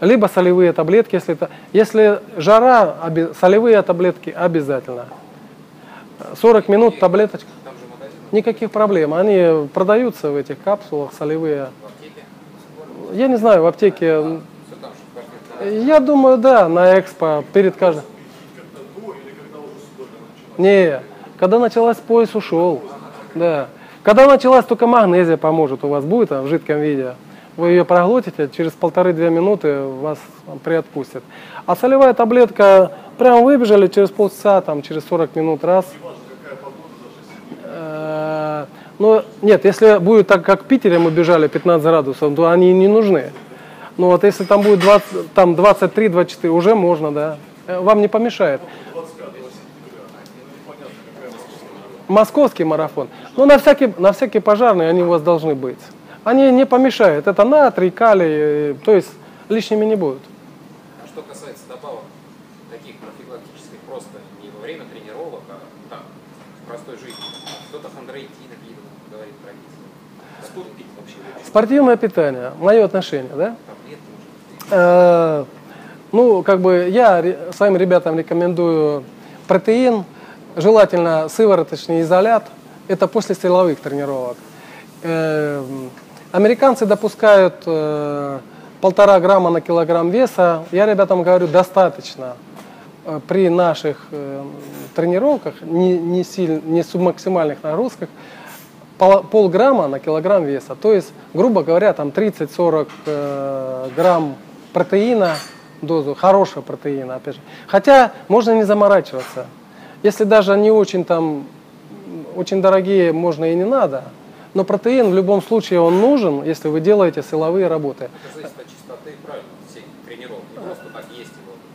Либо солевые таблетки, если это... Если жара, оби- солевые таблетки обязательно. 40 минут таблеточка. Никаких проблем. Они продаются в этих капсулах солевые. в аптеке. Я не знаю, в аптеке. Я думаю, да, на экспо перед каждым. Не, когда началась пояс ушел. Да. Когда началась только магнезия поможет у вас будет в жидком виде. Вы ее проглотите, через полторы-две минуты вас приотпустят. А солевая таблетка, прям выбежали через полчаса, там, через 40 минут раз. Ну, нет, если будет так, как в Питере мы бежали 15 градусов, то они не нужны. Ну вот если там будет 20, там 23-24, уже можно, да. Э, Вам не помешает. Московский марафон. Ну, на всякий, на всякий пожарный они у вас должны быть. Они не помешают. Это натрий, калий, э, то есть лишними не будут. А что касается добавок таких профилактических, просто не во время тренировок, а так, в простой жизни. Кто-то хондроитин накидывал, говорит традиция. Сколько пить вообще? Спортивное питание, мое отношение, да? Э, Ну, как бы я своим ребятам рекомендую протеин, желательно сывороточный изолят. Это после силовых тренировок. Э, Американцы допускают э, полтора грамма на килограмм веса. Я ребятам говорю, достаточно при наших тренировках, не, не, силь- не субмаксимальных нагрузках, пол- полграмма на килограмм веса. То есть, грубо говоря, там 30-40 э, грамм протеина, дозу, хорошего протеина, опять же. Хотя можно не заморачиваться. Если даже не очень там, очень дорогие, можно и не надо. Но протеин в любом случае он нужен, если вы делаете силовые работы. это зависит от чистоты, правильно, всех тренировок. Не просто так есть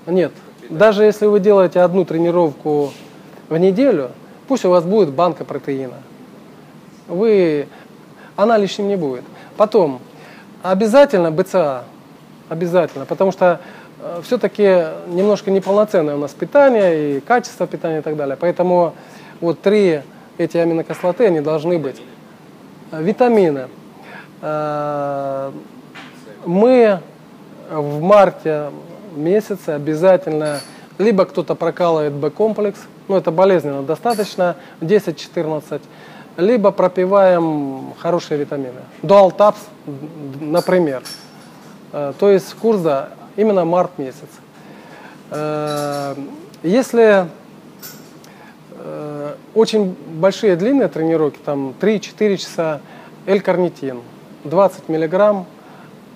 его. Нет, даже если вы делаете одну тренировку в неделю, пусть у вас будет банка протеина. Вы, она лишним не будет. Потом, обязательно БЦА, обязательно, потому что все-таки немножко неполноценное у нас питание и качество питания и так далее. Поэтому вот три эти аминокислоты, они должны быть. Э, Витамины. Э, Мы в марте месяце обязательно либо кто-то прокалывает Б-комплекс, ну это болезненно достаточно, 10-14, либо пропиваем хорошие витамины. Dual Taps, например. Э, То есть курс, да, именно март месяц. Э, Если э, очень большие длинные тренировки, там 3-4 часа, L-карнитин, 20 миллиграмм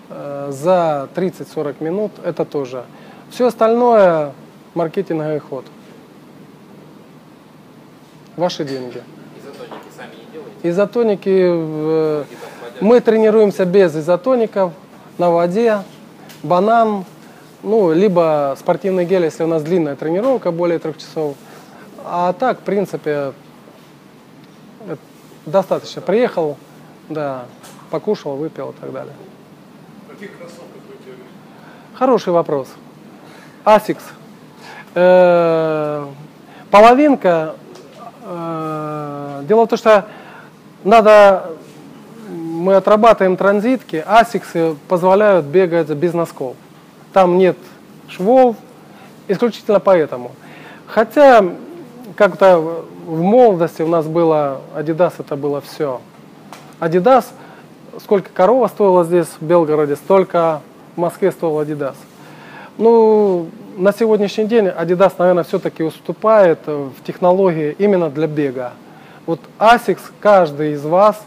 за 30-40 минут, это тоже. Все остальное маркетинговый ход. Ваши деньги. Изотоники сами не делаете. Изотоники, э, мы тренируемся без изотоников, на воде, банан, ну, либо спортивный гель, если у нас длинная тренировка, более трех часов. А так, в принципе, э, достаточно. Приехал, да, покушал, выпил и так далее. Каких кроссовках вы бегаете? Хороший вопрос. ASICS. Э, Половинка. э, Дело в том, что надо, мы отрабатываем транзитки, асиксы позволяют бегать без носков. Там нет швов, исключительно поэтому. Хотя как-то в молодости у нас было, Adidas это было все. Adidas, сколько корова стоила здесь в Белгороде, столько в Москве стоил Adidas. Ну, на сегодняшний день Adidas, наверное, все-таки уступает в технологии именно для бега. Вот ASICS каждый из вас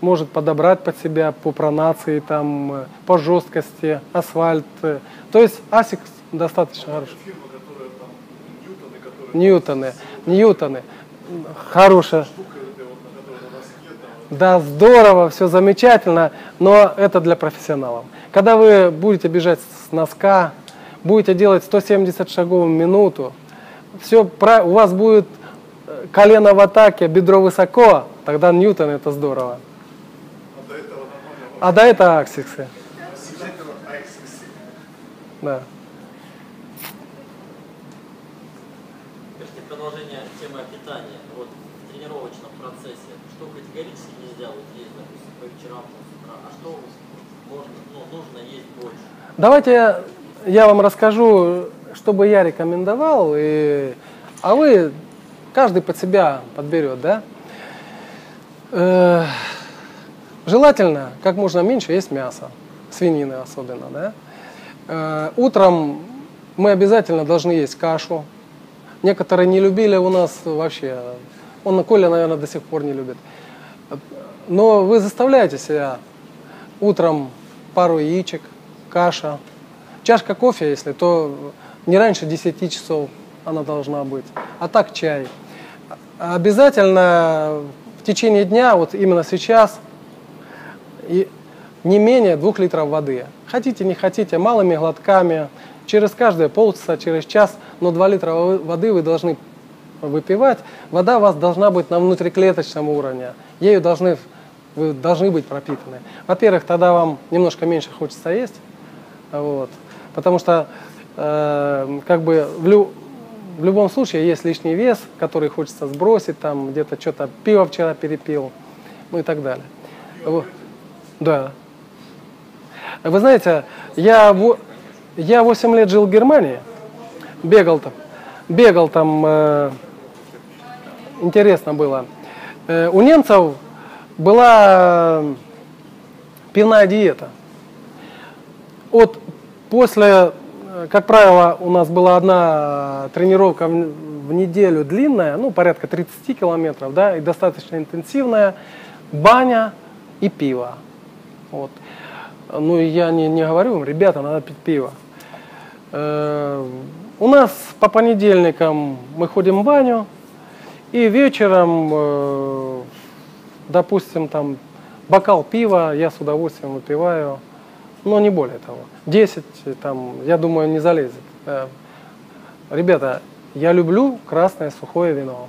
может подобрать под себя по пронации, там, по жесткости, асфальт. То есть ASICS достаточно хороший. Фирма, которая там Ньютоны, которые Ньютоны, Ньютоны. Хорошая. штука. Да, здорово, все замечательно, но это для профессионалов. Когда вы будете бежать с носка, будете делать 170 шагов в минуту, все, у вас будет колено в атаке, бедро высоко, тогда Ньютон это здорово. А до этого. А до этого аксиксы. Да. Скажите, продолжение темы о питании. Вот в тренировочном процессе, что категорически нельзя вот есть, допустим, по вечерам, с утра, а что можно, ну, нужно есть больше? Давайте я вам расскажу, что бы я рекомендовал, и, а вы каждый под себя подберет, да? Э, желательно как можно меньше есть мясо, свинины особенно, да? Э, утром мы обязательно должны есть кашу. Некоторые не любили у нас вообще. Он Коля, наверное, до сих пор не любит. Но вы заставляете себя утром пару яичек, каша, чашка кофе, если, то не раньше 10 часов она должна быть. А так чай. Обязательно в течение дня, вот именно сейчас, и не менее двух литров воды. Хотите, не хотите, малыми глотками, через каждые полчаса, через час, но 2 литра воды вы должны выпивать. Вода у вас должна быть на внутриклеточном уровне. Ею должны, вы должны быть пропитаны. Во-первых, тогда вам немножко меньше хочется есть. Вот. Потому что э, как бы в, лю, в любом случае есть лишний вес, который хочется сбросить, там где-то что-то пиво вчера перепил, ну и так далее. Вот. Да. Вы знаете, я, я 8 лет жил в Германии, бегал там, бегал там, э, интересно было. Э, у немцев была пивная диета. От после, э, как правило, у нас была одна тренировка в неделю длинная, ну, порядка 30 километров, да, и достаточно интенсивная, баня и пиво. Вот. Ну, я не, не говорю вам, ребята, надо пить пиво. Э, у нас по понедельникам мы ходим в баню, и вечером, э, допустим, там бокал пива я с удовольствием выпиваю, но не более того. 10, там, я думаю, не залезет. Э, Ребята, я люблю красное сухое вино.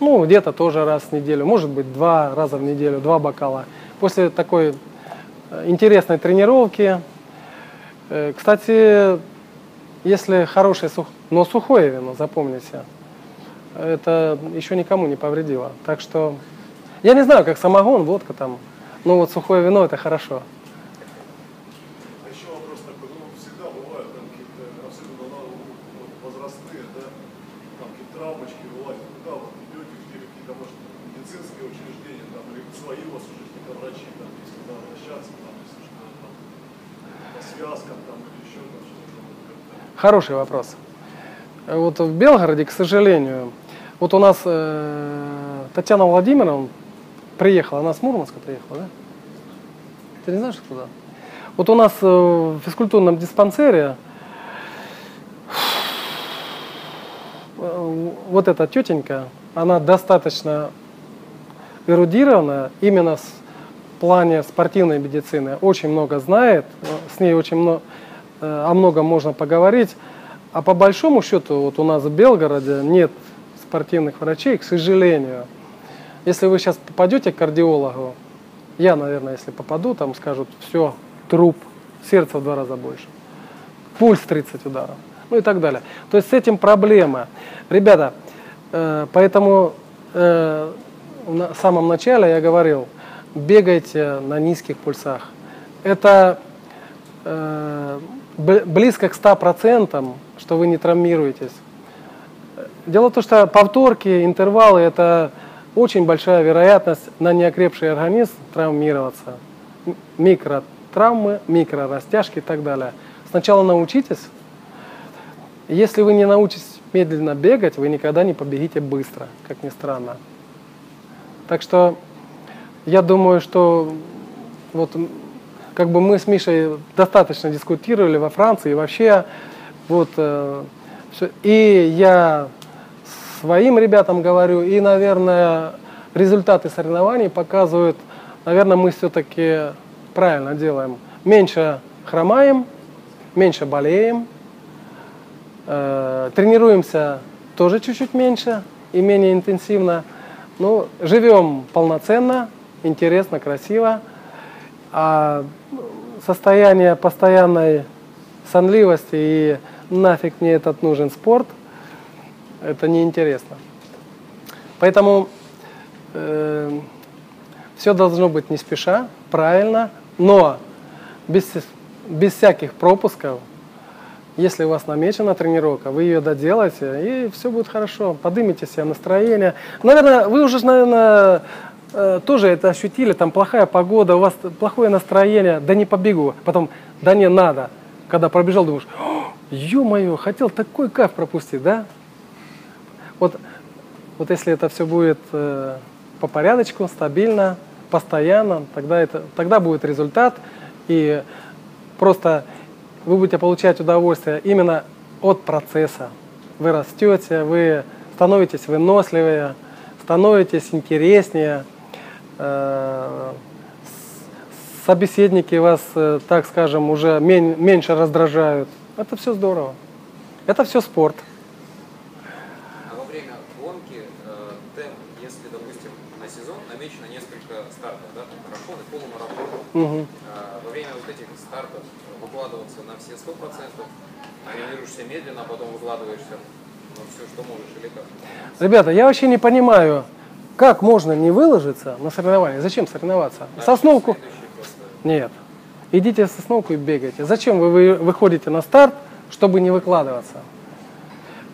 Ну, где-то тоже раз в неделю, может быть, два раза в неделю, два бокала. После такой э, интересной тренировки. Э, Кстати, если хорошее, сух... но сухое вино, запомните, это еще никому не повредило. Так что, я не знаю, как самогон, водка там, но вот сухое вино это хорошо. А еще вопрос такой, ну, всегда бывают там какие-то, особенно на, вот, возрастные, да, там какие-то травмочки вылазят, куда вот идете, где какие-то, может, медицинские учреждения, там, или свои у вас уже какие-то врачи, там, если туда обращаться, там, если что, там, по связкам, там, или еще там что-то, вот, как-то. Хороший вопрос. Э, Вот в Белгороде, к сожалению, вот у нас э, Татьяна Владимировна приехала, она с Мурманска приехала, да? Ты не знаешь, куда? Вот у нас э, в физкультурном диспансере э, вот эта тетенька, она достаточно эрудирована именно в плане спортивной медицины, очень много знает, э, с ней очень много, о многом можно поговорить. А по большому счету, вот у нас в Белгороде нет спортивных врачей, к сожалению. Если вы сейчас попадете к кардиологу, я, наверное, если попаду, там скажут, все, труп, сердце в два раза больше, пульс 30 ударов, ну и так далее. То есть с этим проблема. Ребята, э, поэтому э, на самом начале я говорил, бегайте на низких пульсах. Это э, близко к 100%, что вы не травмируетесь. Дело в том, что повторки, интервалы – это очень большая вероятность на неокрепший организм травмироваться. Микротравмы, микрорастяжки и так далее. Сначала научитесь. Если вы не научитесь медленно бегать, вы никогда не побегите быстро, как ни странно. Так что Я думаю, что вот как бы мы с Мишей достаточно дискутировали во Франции и вообще вот э, и я своим ребятам говорю и, наверное, результаты соревнований показывают, наверное, мы все-таки правильно делаем. Меньше хромаем, меньше болеем, Э, тренируемся тоже чуть-чуть меньше и менее интенсивно. Ну, живем полноценно, интересно, красиво. А состояние постоянной сонливости и нафиг мне этот нужен спорт, это неинтересно. Поэтому все должно быть не спеша, правильно, но без, без всяких пропусков, если у вас намечена тренировка, вы ее доделаете, и все будет хорошо. Поднимите себе настроение. Наверное, вы уже, наверное, э, тоже это ощутили, там плохая погода, у вас плохое настроение, да не побегу. Потом, да не надо. Когда пробежал, думаешь, ё-моё, хотел такой кайф пропустить, да? Вот, вот если это все будет э, по порядочку, стабильно, постоянно, тогда, это, тогда будет результат. И просто вы будете получать удовольствие именно от процесса. Вы растете, вы становитесь выносливее, становитесь интереснее, собеседники вас, э, так скажем, уже мен- меньше раздражают. Это все здорово. Это все спорт. А во время гонки э, темп, если, допустим, на сезон намечено несколько стартов, да, там марафон и полумарафон, а во время вот этих стартов выкладываться на все 100%, тренируешься медленно, а потом выкладываешься на все, что можешь, или как? Ребята, я вообще не понимаю, как можно не выложиться на соревнования. Зачем соревноваться? Сосновку? Следующий просто. Нет. Идите в сосновку и бегайте. Зачем вы, вы выходите на старт, чтобы не выкладываться?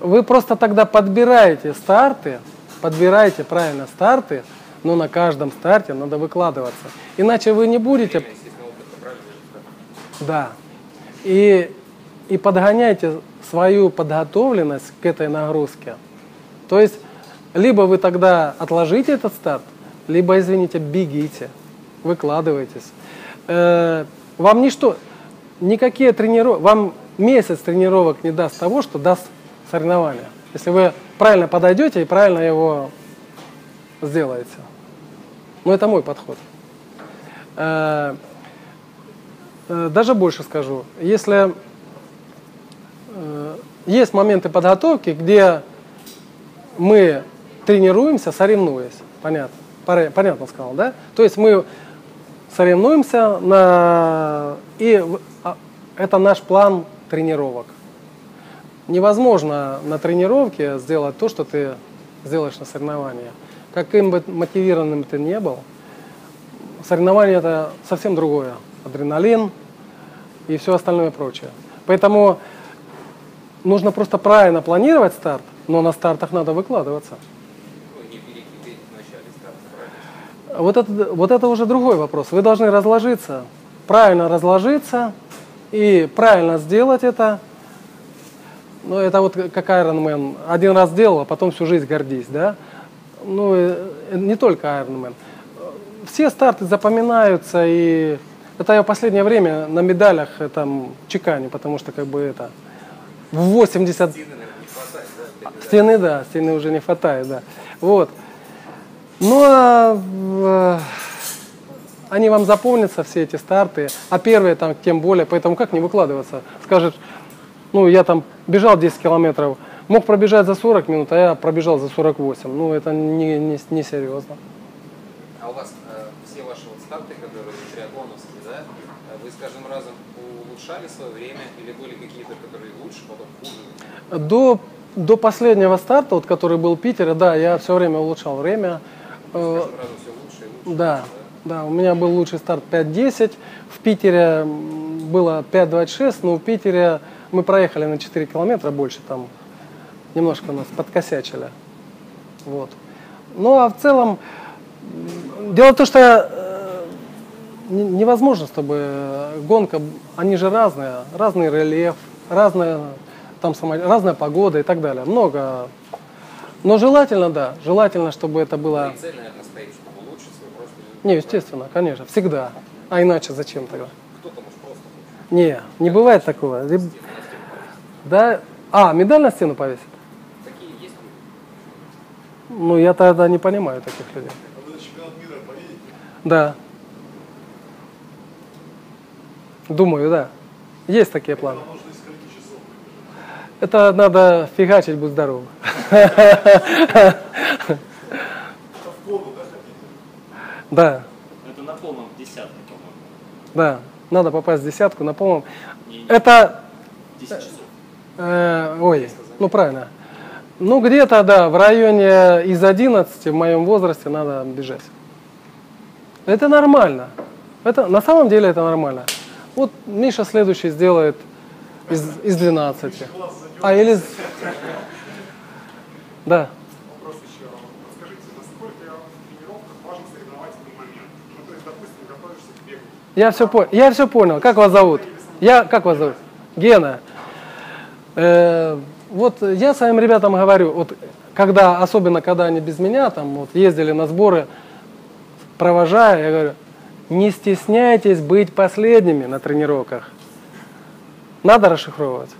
Вы просто тогда подбираете старты, подбираете правильно старты, но на каждом старте надо выкладываться. Иначе вы не будете... Время? Да. И, и подгоняйте свою подготовленность к этой нагрузке. То есть, либо вы тогда отложите этот старт, либо, извините, бегите, выкладывайтесь. Э, вам ничто, никакие тренировки, вам месяц тренировок не даст того, что даст соревнование. Если вы правильно подойдете и правильно его сделаете. Ну, это мой подход. Э, Э, Даже больше скажу. Если э, есть моменты подготовки, где мы тренируемся, соревнуясь, понятно, понятно сказал, да? То есть мы соревнуемся на и а, это наш план тренировок. Невозможно на тренировке сделать то, что ты сделаешь на соревновании. Каким бы мотивированным ты не был, соревнование это совсем другое. Адреналин и все остальное прочее. Поэтому нужно просто правильно планировать старт, но на стартах надо выкладываться. Ну, не перекипеть в начале старта, правильно? Вот это, вот это уже другой вопрос. Вы должны разложиться, правильно разложиться и правильно сделать это. Ну, это вот как Ironman. Один раз сделал, а потом всю жизнь гордись, да? Ну, э, э, не только Ironman. Все старты запоминаются, и это я в последнее время на медалях э, там чеканю, потому что как бы это в 80 Стены, наверное, не хватает, да? медали? Стены, да, стены уже не хватает, да. Вот. Ну, а э, они вам запомнятся, все эти старты, а первые там тем более, поэтому как не выкладываться? Скажет, ну, я там бежал 10 километров, мог пробежать за 40 минут, а я пробежал за 48. Ну, это не, не, не серьезно. А у вас э, все ваши вот старты, которые триатлоновские, да, вы с каждым разом улучшали свое время или были какие-то, которые лучше, потом хуже? До, до последнего старта, вот, который был в Питере, да, я все время улучшал время. Э, лучше? Да, да, у меня был лучший старт 5.10. В Питере было 5.26, но в Питере мы проехали на 4 километра больше, там немножко нас подкосячили. Вот. Ну а в целом, дело в том, что э, не- невозможно, чтобы гонка, они же разные, разный рельеф, разная, там само- разная погода и так далее. Много. Но желательно, да, желательно, чтобы это было... Ну цель, наверное, стоит, чтобы улучшиться, вы просто Не, естественно, конечно, всегда. А иначе зачем тогда? Кто-то может просто Не, не бывает такого. Либо- Да, а, медаль на стену повесить? такие есть. Ну, я тогда не понимаю таких людей. А вы на чемпионат мира поедете? Да. Думаю, да. Есть такие планы. Вам нужно из скольки часов выбежать? Это надо фигачить, будь здоров. Это в кону, да, Это на полном десятке, по-моему. да. Надо попасть в десятку на полном. Это, 10 часов. э, ой, ну правильно. Ну где-то, да, в районе из 11 в моем возрасте надо бежать. Это нормально. Это, на самом деле это нормально. Вот Миша следующий сделает из, из 12. А или... Да. Вопрос еще. Расскажите, насколько в тренировках важен соревновательный момент? Ну, то есть, допустим, готовишься к бегу. Я все, по... я все понял. Как вас зовут? Я, как вас зовут? Гена. Э, вот я своим ребятам говорю, вот когда, особенно когда они без меня, там вот ездили на сборы, провожая, я говорю, не стесняйтесь быть последними на тренировках. Надо расшифровывать?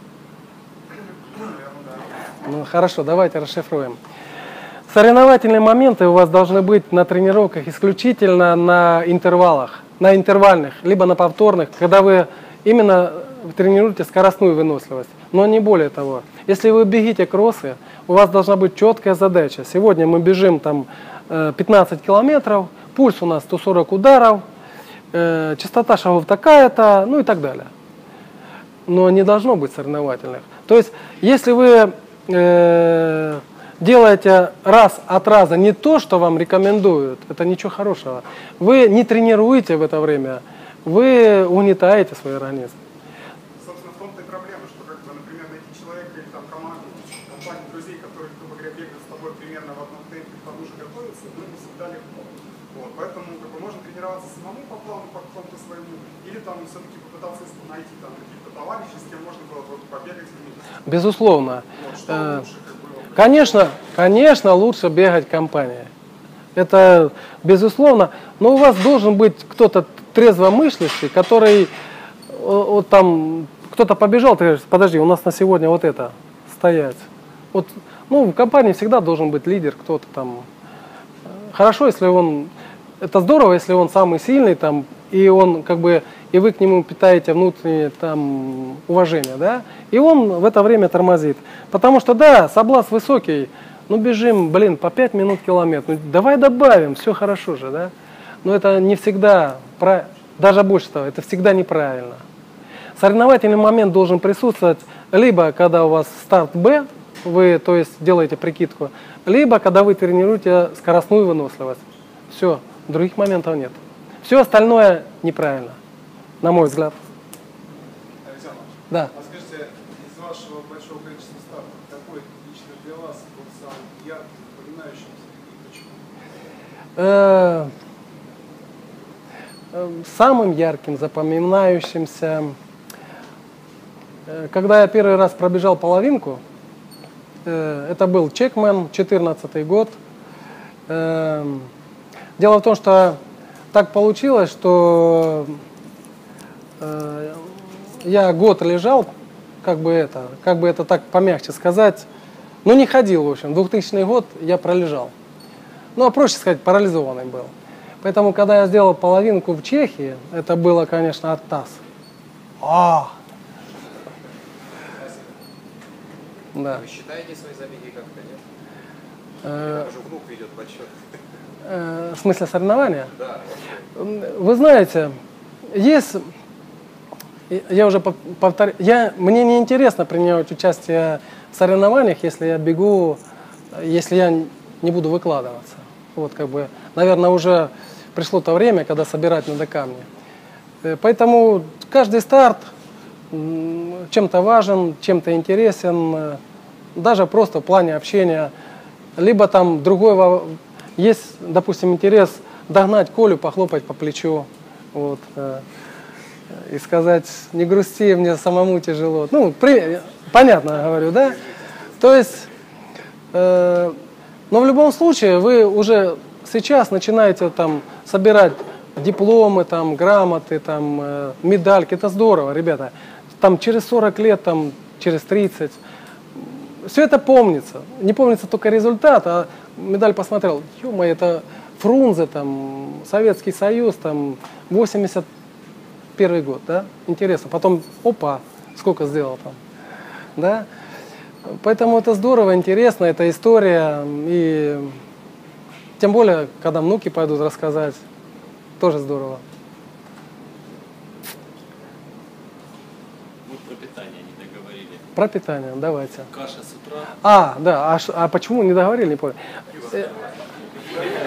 Ну хорошо, давайте расшифруем. Соревновательные моменты у вас должны быть на тренировках исключительно на интервалах, на интервальных, либо на повторных, когда вы именно тренируете скоростную выносливость, но не более того. Если вы бегите кроссы, у вас должна быть четкая задача. Сегодня мы бежим там э, 15 километров, пульс у нас 140 ударов, э, частота шагов такая-то, ну и так далее но не должно быть соревновательных. То есть, если вы э, делаете раз от раза не то, что вам рекомендуют, это ничего хорошего. Вы не тренируете в это время, вы угнетаете свой организм. Собственно, в том-то и проблема, что, как бы, например, найти человека или там команду, компанию друзей, которые, грубо говоря, бегают с тобой примерно в одном темпе, к тому же готовятся, ну, не всегда легко. Вот, поэтому, как бы, можно тренироваться самому по плану, по какому-то своему, или там все-таки попытаться найти там каких-то товарищей, с кем можно было бы побегать вместе. Безусловно. Э, Конечно, конечно, лучше бегать компанией. Это безусловно. Но у вас должен быть кто-то трезвомыслящий, который вот там кто-то побежал, ты говоришь, подожди, у нас на сегодня вот это стоять. Вот, ну, в компании всегда должен быть лидер, кто-то там. Хорошо, если он, это здорово, если он самый сильный там, и он как бы, и вы к нему питаете внутреннее там уважение, да, и он в это время тормозит. Потому что, да, соблазн высокий, ну бежим, блин, по 5 минут километр, ну давай добавим, все хорошо же, да. Но это не всегда, пра- даже больше того, это всегда неправильно. Соревновательный момент должен присутствовать либо когда у вас старт Б, вы то есть делаете прикидку, либо когда вы тренируете скоростную выносливость. Все, других моментов нет. Все остальное неправильно, на мой взгляд. Александр, Да. а скажите, из вашего большого количества стартов, какой лично для вас вот самый яркий, запоминающийся и почему? Э, э, Самым ярким, запоминающимся, э, когда я первый раз пробежал половинку, это был Чекмен, 14 год. Дело в том, что так получилось, что я год лежал, как бы это, как бы это так помягче сказать, ну не ходил, в общем, 2000 год я пролежал. Ну, а проще сказать, парализованный был. Поэтому, когда я сделал половинку в Чехии, это было, конечно, оттас. А! Да. Вы считаете свои забеги как-то, нет? Э, уже внук ведет подсчет. э, в смысле соревнования? Да. Вы знаете, есть, я уже повторяю, я, мне не интересно принимать участие в соревнованиях, если я бегу, если я не буду выкладываться. Вот как бы, наверное, уже пришло то время, когда собирать надо камни. Э, Поэтому каждый старт чем-то важен, чем-то интересен, э, даже просто в плане общения. Либо там другой, есть, допустим, интерес догнать Колю, похлопать по плечу, вот, э, и сказать, не грусти, мне самому тяжело. Ну, при- понятно говорю, да? То есть, э, но в любом случае вы уже сейчас начинаете там собирать дипломы, там, грамоты, там, э, медальки, это здорово, ребята. Там через 40 лет, там, через 30, все это помнится. Не помнится только результат, а медаль посмотрел, ё это Фрунзе, там, Советский Союз, там, 81 год, да, интересно. Потом, опа, сколько сделал там, да. Поэтому это здорово, интересно, это история, и тем более, когда внуки пойдут рассказать, тоже здорово. Мы про питание не договорили. Про питание, давайте. Каша с утра. А, да, а, а почему не договорили, не понял.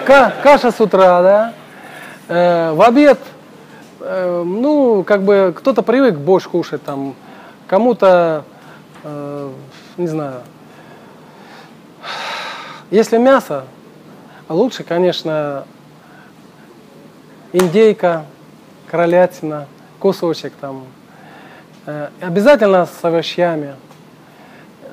Ка- каша с утра, да. Э, в обед, э, ну, как бы кто-то привык борщ кушать, там, кому-то, э, не знаю. Если мясо, лучше, конечно, индейка, кролятина, кусочек там. Э, обязательно с овощами.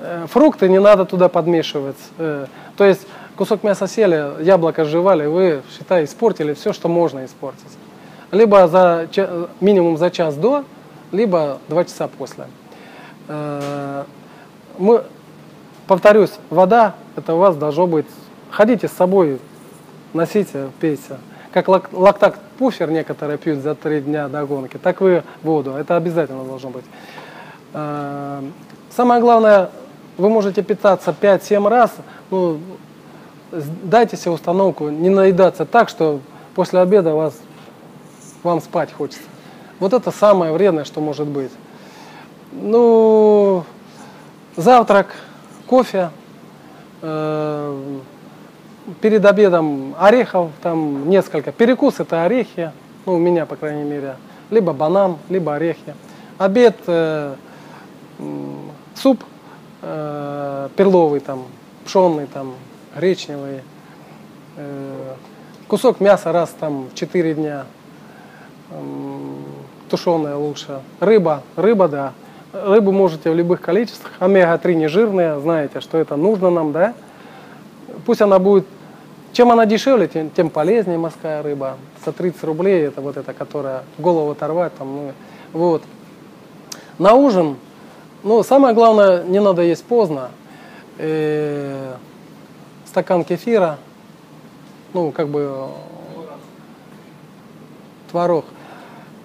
Э, Фрукты не надо туда подмешивать. Э, То есть кусок мяса сели, яблоко жевали, вы, считай, испортили все, что можно испортить. Либо за, минимум за час до, либо два часа после. Э, Мы, повторюсь, вода, это у вас должно быть, ходите с собой, носите, пейте. Как лак- лактак пуфер некоторые пьют за три дня до гонки, так вы воду, это обязательно должно быть. Э, Самое главное, вы можете питаться 5-7 раз, ну, дайте себе установку не наедаться так, что после обеда вас, вам спать хочется. Вот это самое вредное, что может быть. Ну, завтрак, кофе, э, перед обедом орехов там несколько. Перекус это орехи, ну у меня по крайней мере, либо банан, либо орехи. Обед э, суп э, перловый там, пшенный там, гречневый, э, кусок мяса раз там в 4 дня, тушеная лучше. Рыба, рыба, да. Рыбу можете в любых количествах. Омега-3 не жирная, знаете, что это нужно нам, да? Пусть она будет, чем она дешевле, тем, тем полезнее морская рыба. За 30 рублей это вот эта, которая голову оторвать, там, ну, вот. На ужин, ну, самое главное, не надо есть поздно. Э, стакан кефира, ну, как бы э, творог.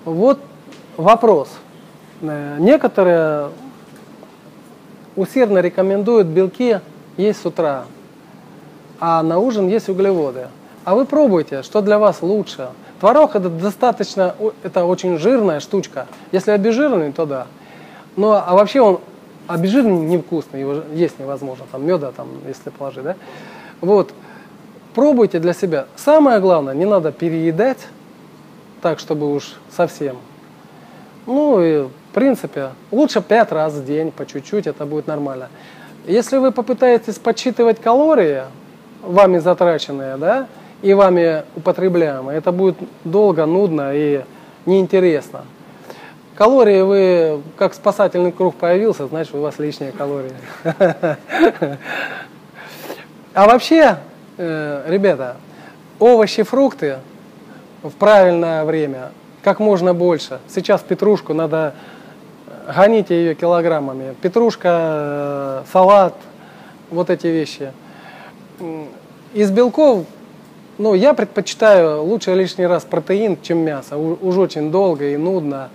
Вот вопрос. Э, Некоторые усердно рекомендуют белки есть с утра, а на ужин есть углеводы. А вы пробуйте, что для вас лучше. Творог это достаточно, это очень жирная штучка. Если обезжиренный, то да. Ну а вообще он обезжиренный невкусный, его есть невозможно, там меда, там, если положить, да. Вот, пробуйте для себя. Самое главное, не надо переедать, так, чтобы уж совсем. Ну и в принципе, лучше 5 раз в день, по чуть-чуть, это будет нормально. Если вы попытаетесь подсчитывать калории, вами затраченные, да, и вами употребляемые, это будет долго, нудно и неинтересно. Калории вы, как спасательный круг появился, значит у вас лишние калории. А вообще, э, ребята, овощи, фрукты в правильное время, как можно больше. Сейчас петрушку надо э, гоните ее килограммами. Петрушка, э, салат, вот эти вещи. Из белков, ну, я предпочитаю лучше лишний раз протеин, чем мясо. Уж очень долго и нудно.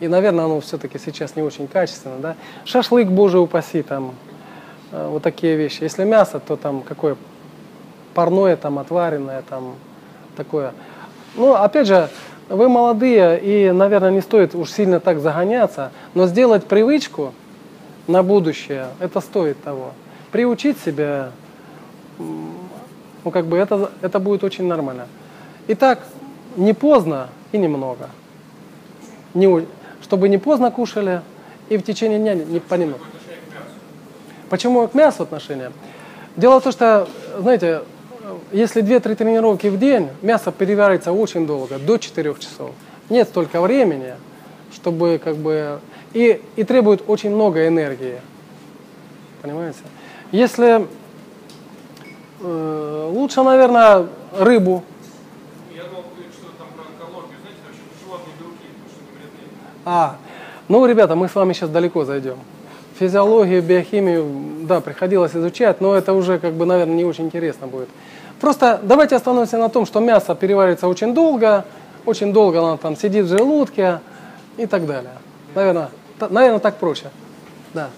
И, наверное, оно все-таки сейчас не очень качественно, да. Шашлык, боже упаси, там, э, вот такие вещи. Если мясо, то там какое парное, там, отваренное, там, такое. Ну, опять же, вы молодые, и, наверное, не стоит уж сильно так загоняться, но сделать привычку на будущее, это стоит того. Приучить себя, ну, как бы это, это будет очень нормально. Итак, не поздно и немного. Не, чтобы не поздно кушали и в течение дня не, не понемногу. Почему к мясу отношение? Дело в том, что, знаете, если 2-3 тренировки в день, мясо переваривается очень долго, до 4 часов. Нет столько времени, чтобы как бы... И, и требует очень много энергии. Понимаете? Если Э, Лучше, наверное, рыбу. Я думал, что там про онкологию, знаете, вообще животные белки, что. А, ну, ребята, мы с вами сейчас далеко зайдем. Физиологию, биохимию, да, приходилось изучать, но это уже, как бы, наверное, не очень интересно будет. Просто давайте остановимся на том, что мясо переваривается очень долго, очень долго оно там сидит в желудке и так далее. Наверное, та- наверное так проще. Да.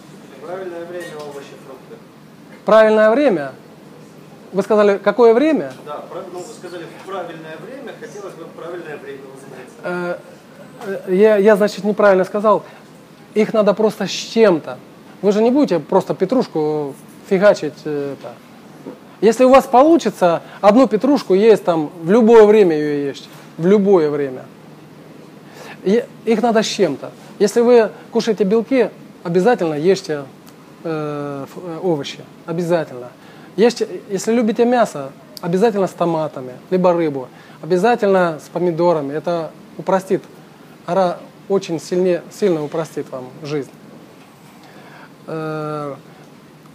Правильное время овощи, фрукты. Правильное время. Вы сказали, какое время? Да, ну, вы сказали правильное время, хотелось бы правильное время узнать. Э, э, я, я, значит, неправильно сказал. Их надо просто с чем-то. Вы же не будете просто петрушку фигачить. э, Это. Если у вас получится одну петрушку есть там в любое время ее есть, в любое время. И их надо с чем-то. Если вы кушаете белки, обязательно ешьте э, э, овощи, обязательно. Ешьте, если любите мясо, обязательно с томатами, либо рыбу, обязательно с помидорами. Это упростит, гора очень сильнее, сильно упростит вам жизнь. Э,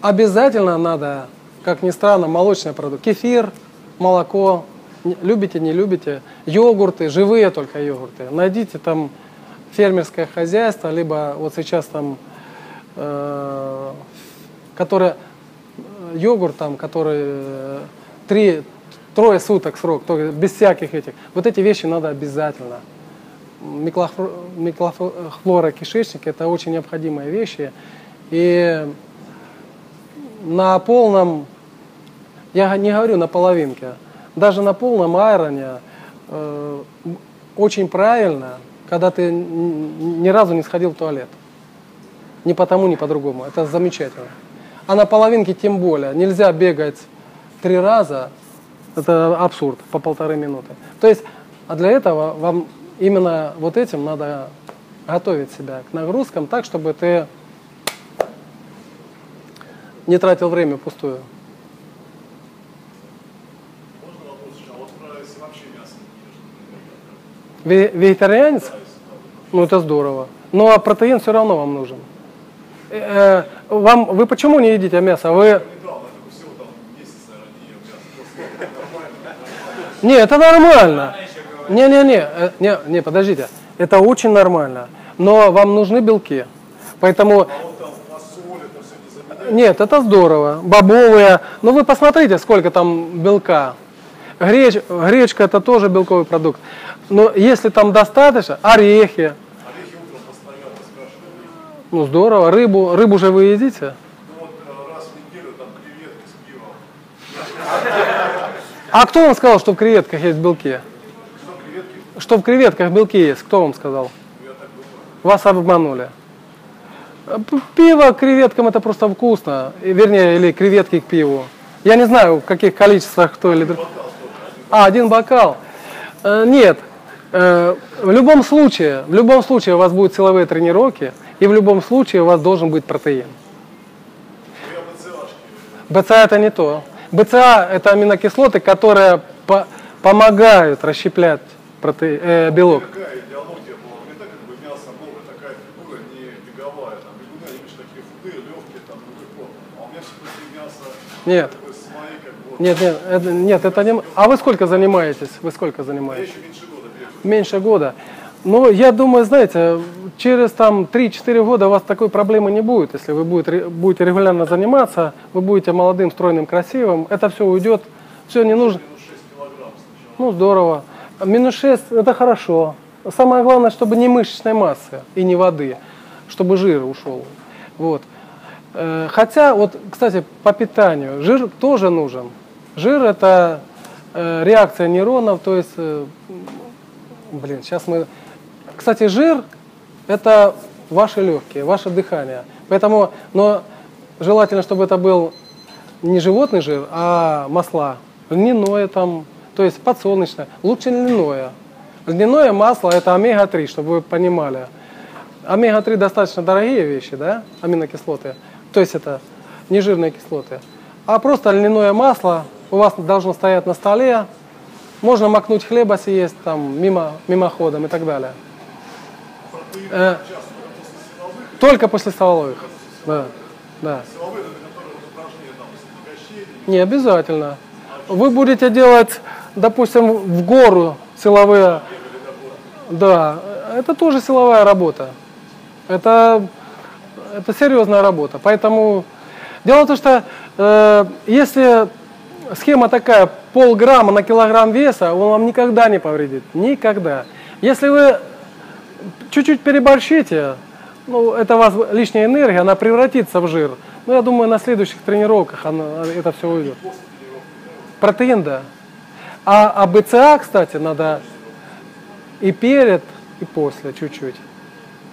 обязательно надо, как ни странно, молочный продукт. Кефир, молоко, любите, не любите. Йогурты, живые только йогурты. Найдите там фермерское хозяйство, либо вот сейчас там, э, которое, э, йогурт там, который э, три, трое суток срок, то есть без всяких этих. Вот эти вещи надо обязательно. Миклофлора, миклофлора кишечника – это очень необходимые вещи. И на полном, я не говорю на половинке, даже на полном айроне э, очень правильно, когда ты ни разу не сходил в туалет. Ни по тому, ни по другому. Это замечательно. А на половинке тем более. Нельзя бегать три раза. Это абсурд по полторы минуты. То есть, а для этого вам именно вот этим надо готовить себя к нагрузкам так, чтобы ты не тратил время пустую. Можно вопрос еще? А вот про если вообще мясо не ешь, например, как- Ве- Вегетарианец? Ну это здорово. Ну а протеин все равно вам нужен. Э, э, Вам, вы почему не едите мясо? Вы... не. Просто нормально. Не, это. Не-не-не, э, не, не, подождите. Это очень нормально. Но вам нужны белки. Поэтому это не. Нет, это здорово. Бобовые. Ну вы посмотрите, сколько там белка. Греч, гречка это тоже белковый продукт. Но если там достаточно, орехи. Орехи утром постоянно спрашивают. Ну здорово. Рыбу, рыбу же вы едите? Ну вот э, раз в неделю там креветки с пивом. А кто вам сказал, что в креветках есть белки? Что креветки? Что в креветках белки есть? Кто вам сказал? Ну, Я так думаю. Вас обманули. Пиво к креветкам это просто вкусно. Вернее, или креветки к пиву. Я не знаю, в каких количествах кто или друг. А, один бокал. Э, Нет. Э, В любом случае, в любом случае у вас будут силовые тренировки, и в любом случае у вас должен быть протеин. БЦА это не то. БЦА это аминокислоты, которые по- помогают расщеплять проте- э, белок. А Нет. Нет, нет, это, нет, это не. А вы сколько занимаетесь? Вы сколько занимаетесь? Меньше года. Ну, я думаю, знаете, через там 3-4 года у вас такой проблемы не будет. Если вы будете, ре- будете регулярно заниматься, вы будете молодым, стройным, красивым, это все уйдет, все не нужно. Минус 6 килограмм сначала. Ну, здорово. Минус 6 это хорошо. Самое главное, чтобы не мышечной массы и не воды, чтобы жир ушел. Вот. Э, Хотя, вот, кстати, по питанию, жир тоже нужен. Жир это э, реакция нейронов, то есть, э, блин, сейчас мы... Кстати, жир это ваши легкие, ваше дыхание. Поэтому, но желательно, чтобы это был не животный жир, а масла. Льняное там, то есть подсолнечное. Лучше льняное. Льняное масло это омега-3, чтобы вы понимали. Омега-3 достаточно дорогие вещи, да, аминокислоты. То есть это нежирные кислоты. А просто льняное масло у вас должно стоять на столе. Можно макнуть хлеба съесть там мимо, мимоходом и так далее. Э, только после столовых. Да, да. Не обязательно. Вы будете делать, допустим, в гору силовые. Да, это тоже силовая работа. Это, это серьезная работа. Поэтому дело в том, что э, если схема такая, полграмма на килограмм веса, он вам никогда не повредит. Никогда. Если вы чуть-чуть переборщите, ну, это у вас лишняя энергия, она превратится в жир. Ну, я думаю, на следующих тренировках она, это все уйдет. Протеин, да. А, а БЦА, кстати, надо и перед, и после чуть-чуть.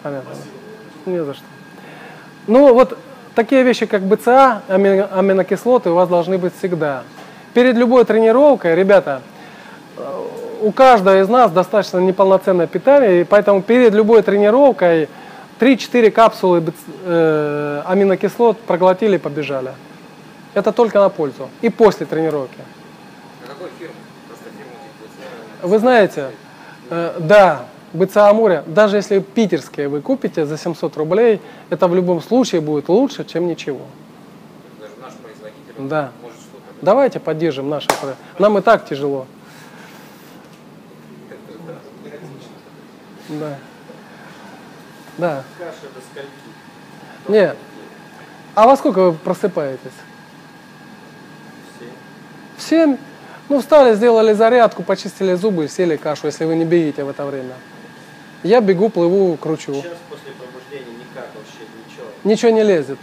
Понятно? Не за что. Ну, вот такие вещи, как БЦА, амино- аминокислоты у вас должны быть всегда. Перед любой тренировкой, ребята, э, у каждого из нас достаточно неполноценное питание, и поэтому перед любой тренировкой 3-4 капсулы э, аминокислот проглотили и побежали. Это только на пользу. И после тренировки. На какой фирмы? Просто фирму Вы знаете, э, да, БЦА Амуре, даже если питерские вы купите за 700 рублей, это в любом случае будет лучше, чем ничего. даже наш производитель Да. Давайте поддержим про- Нам и так тяжело. Да. Да. Каша до скольки? Не. А во сколько вы просыпаетесь? Семь. В 7? Ну, встали, сделали зарядку, почистили зубы, сели кашу, если вы не бегите в это время. Я бегу, плыву, кручу. Сейчас после пробуждения никак вообще ничего. Ничего не лезет.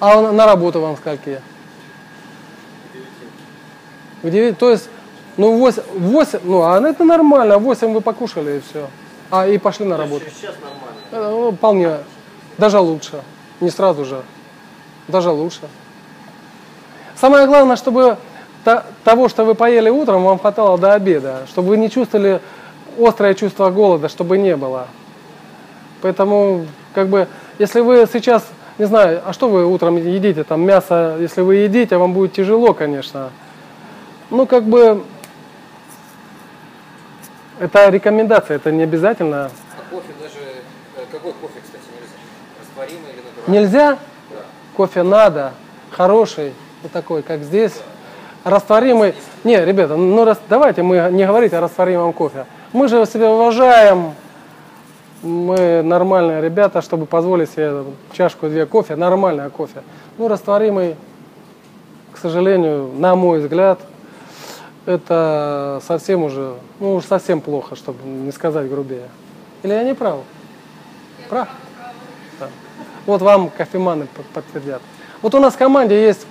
А на работу вам скольки? 9, то есть, ну, 8, 8, ну, а это нормально, 8 вы покушали и все. А, и пошли на работу. Через час нормально. Э, ну, Вполне, даже лучше. Не сразу же, даже лучше. Самое главное, чтобы того, что вы поели утром, вам хватало до обеда, чтобы вы не чувствовали острое чувство голода, чтобы не было. Поэтому, как бы, если вы сейчас, не знаю, а что вы утром едите, там мясо, если вы едите, вам будет тяжело, конечно. Ну, как бы, это рекомендация, это не обязательно. А кофе даже... э, Какой кофе, кстати, нельзя? Растворимый или натуральный? Нельзя? Да. Кофе надо, хороший, вот такой, как здесь. Растворимый. Не, ребята, ну рас- давайте мы не говорить о растворимом кофе. Мы же себя уважаем, мы нормальные ребята, чтобы позволить себе чашку-две кофе, нормальное кофе. Ну, растворимый, к сожалению, на мой взгляд, это совсем уже, ну, уж совсем плохо, чтобы не сказать грубее. Или я не прав? Прав? Да. Вот вам кофеманы под- подтвердят. Вот у нас в команде есть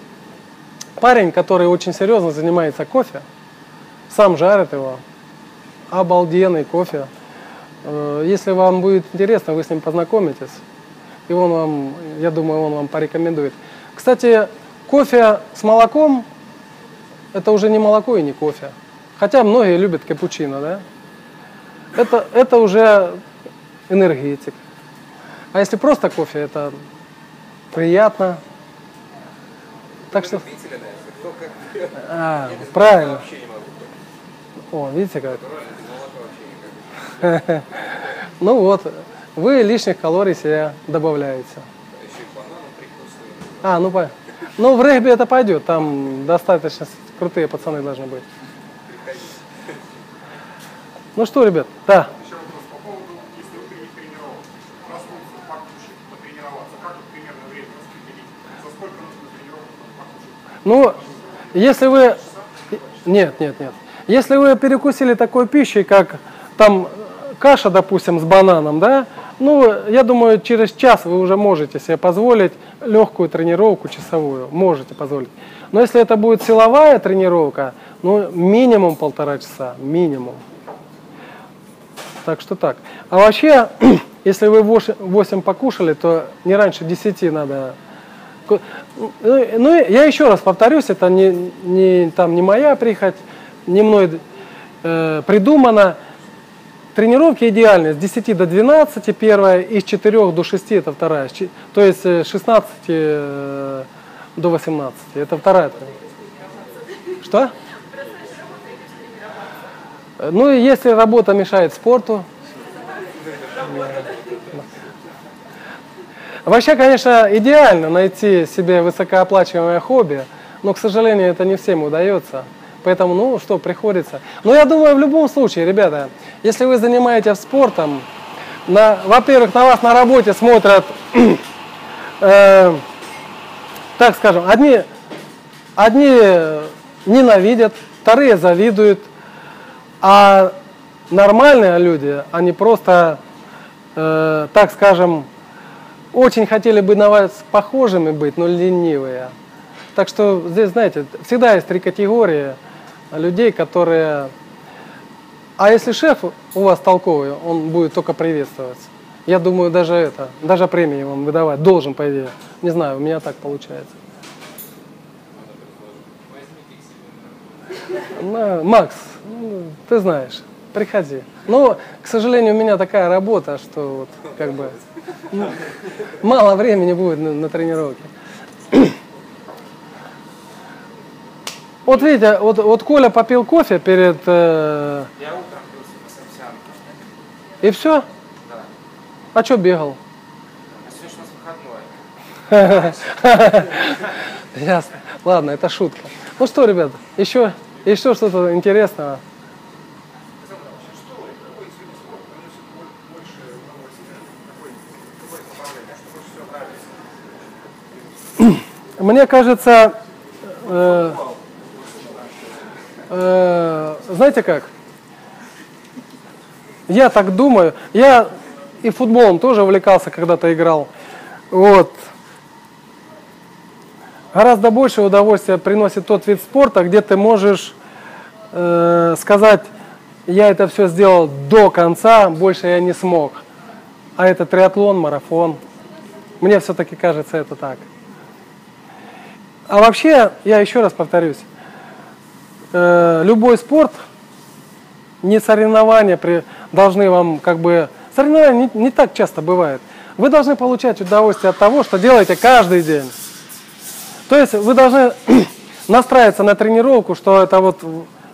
парень, который очень серьезно занимается кофе, сам жарит его, обалденный кофе. Э, Если вам будет интересно, вы с ним познакомитесь, и он вам, я думаю, он вам порекомендует. Кстати, кофе с молоком – это уже не молоко и не кофе. Хотя многие любят капучино, да? Это, это уже энергетик. А если просто кофе, это приятно. Так что, а, правильно. О, видите как? Ну вот, вы лишних калорий себе добавляете. А. А, ну по... Ну в регби это пойдет, там достаточно крутые пацаны должны быть. Ну что, ребят, да. Еще вопрос по поводу, если перед тренировок проснуться, покушать, потренироваться, как вот примерно время распределить? За сколько нужно тренировок покушать? Ну, если вы... Нет, нет, нет. Если вы перекусили такой пищей, как там каша, допустим, с бананом, да, ну, я думаю, через час вы уже можете себе позволить легкую тренировку часовую, можете позволить. Но если это будет силовая тренировка, ну, минимум полтора часа, минимум. Так что так. А вообще, если вы 8 покушали, то не раньше 10 надо Ну, ну, я еще раз повторюсь, это не, не, там, не моя прихоть, не мной э, придумано. Тренировки идеальные с 10 до 12 первая, и с 4 до 6 это вторая. То есть э, с 16 э, до 18. Это вторая. Что? Ну и если работа мешает спорту. Вообще, конечно, идеально найти себе высокооплачиваемое хобби, но, к сожалению, это не всем удается. Поэтому, ну что, приходится. Но я думаю, в любом случае, ребята, если вы занимаетесь спортом, на, во-первых, на вас на работе смотрят, э, так скажем, одни, одни ненавидят, вторые завидуют, а нормальные люди, они просто, э, так скажем, очень хотели бы на вас похожими быть, но ленивые. Так что здесь, знаете, всегда есть три категории людей, которые... А если шеф у вас толковый, он будет только приветствоваться. Я думаю, даже это, даже премии вам выдавать должен, по идее. Не знаю, у меня так получается. Ну, Макс, ты знаешь, приходи. Но, к сожалению, у меня такая работа, что вот как бы ну, мало времени будет на, на тренировке. Вот видите, вот, вот Коля попил кофе перед... э, Я утром на Самсянке. и все? Да. А что бегал? А сегодня у нас выходной. Ясно. Ладно, это шутка. Ну что, ребята, еще, еще что-то интересного? Мне кажется, э, э, знаете как? Я так думаю. Я и футболом тоже увлекался, когда-то играл. Вот. Гораздо больше удовольствия приносит тот вид спорта, где ты можешь э, сказать, я это все сделал до конца, больше я не смог. А это триатлон, марафон. Мне все-таки кажется это так. А вообще, я еще раз повторюсь, э, любой спорт, не соревнования при, должны вам как бы... Соревнования не, не так часто бывает. Вы должны получать удовольствие от того, что делаете каждый день. То есть вы должны настраиваться на тренировку, что это вот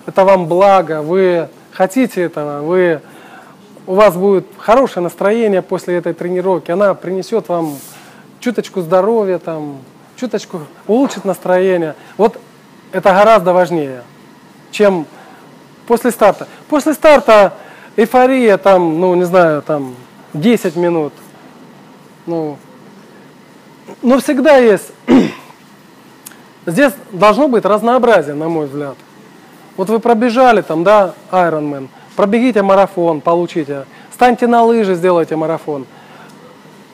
это вам благо, вы хотите этого, вы, у вас будет хорошее настроение после этой тренировки, она принесет вам чуточку здоровья, там, чуточку улучшит настроение. Вот это гораздо важнее, чем после старта. После старта эйфория, там, ну, не знаю, там, 10 минут. Ну, но всегда есть Здесь должно быть разнообразие, на мой взгляд. Вот вы пробежали там, да, Ironman, пробегите марафон, получите. Станьте на лыжи, сделайте марафон.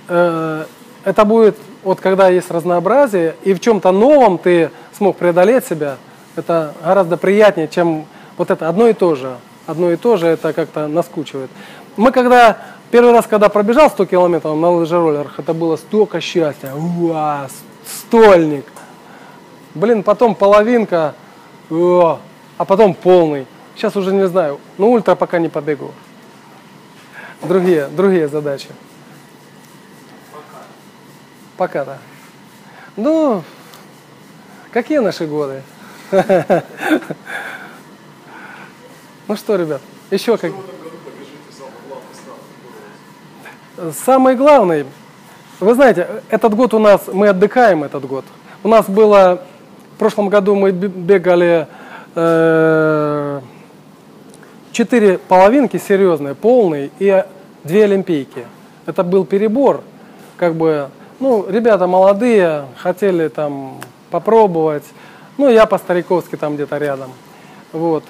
Э, Это будет, вот когда есть разнообразие, и в чем-то новом ты смог преодолеть себя, это гораздо приятнее, чем вот это одно и то же. Одно и то же это как-то наскучивает. Мы когда, первый раз, когда пробежал 100 километров на лыжероллерах, это было столько счастья. Уа, стольник. Блин, потом половинка, о, а потом полный. Сейчас уже не знаю. Ну, ультра пока не побегу. Другие, другие задачи. Пока, да. Ну, какие наши годы? Ну что, ребят, еще как... Самый главный, вы знаете, этот год у нас, мы отдыхаем этот год. У нас было, в прошлом году мы бе- бегали э, четыре половинки серьезные, полные, и две олимпийки. Это был перебор, как бы, ну, ребята молодые, хотели там попробовать, ну, я по-стариковски там где-то рядом, вот.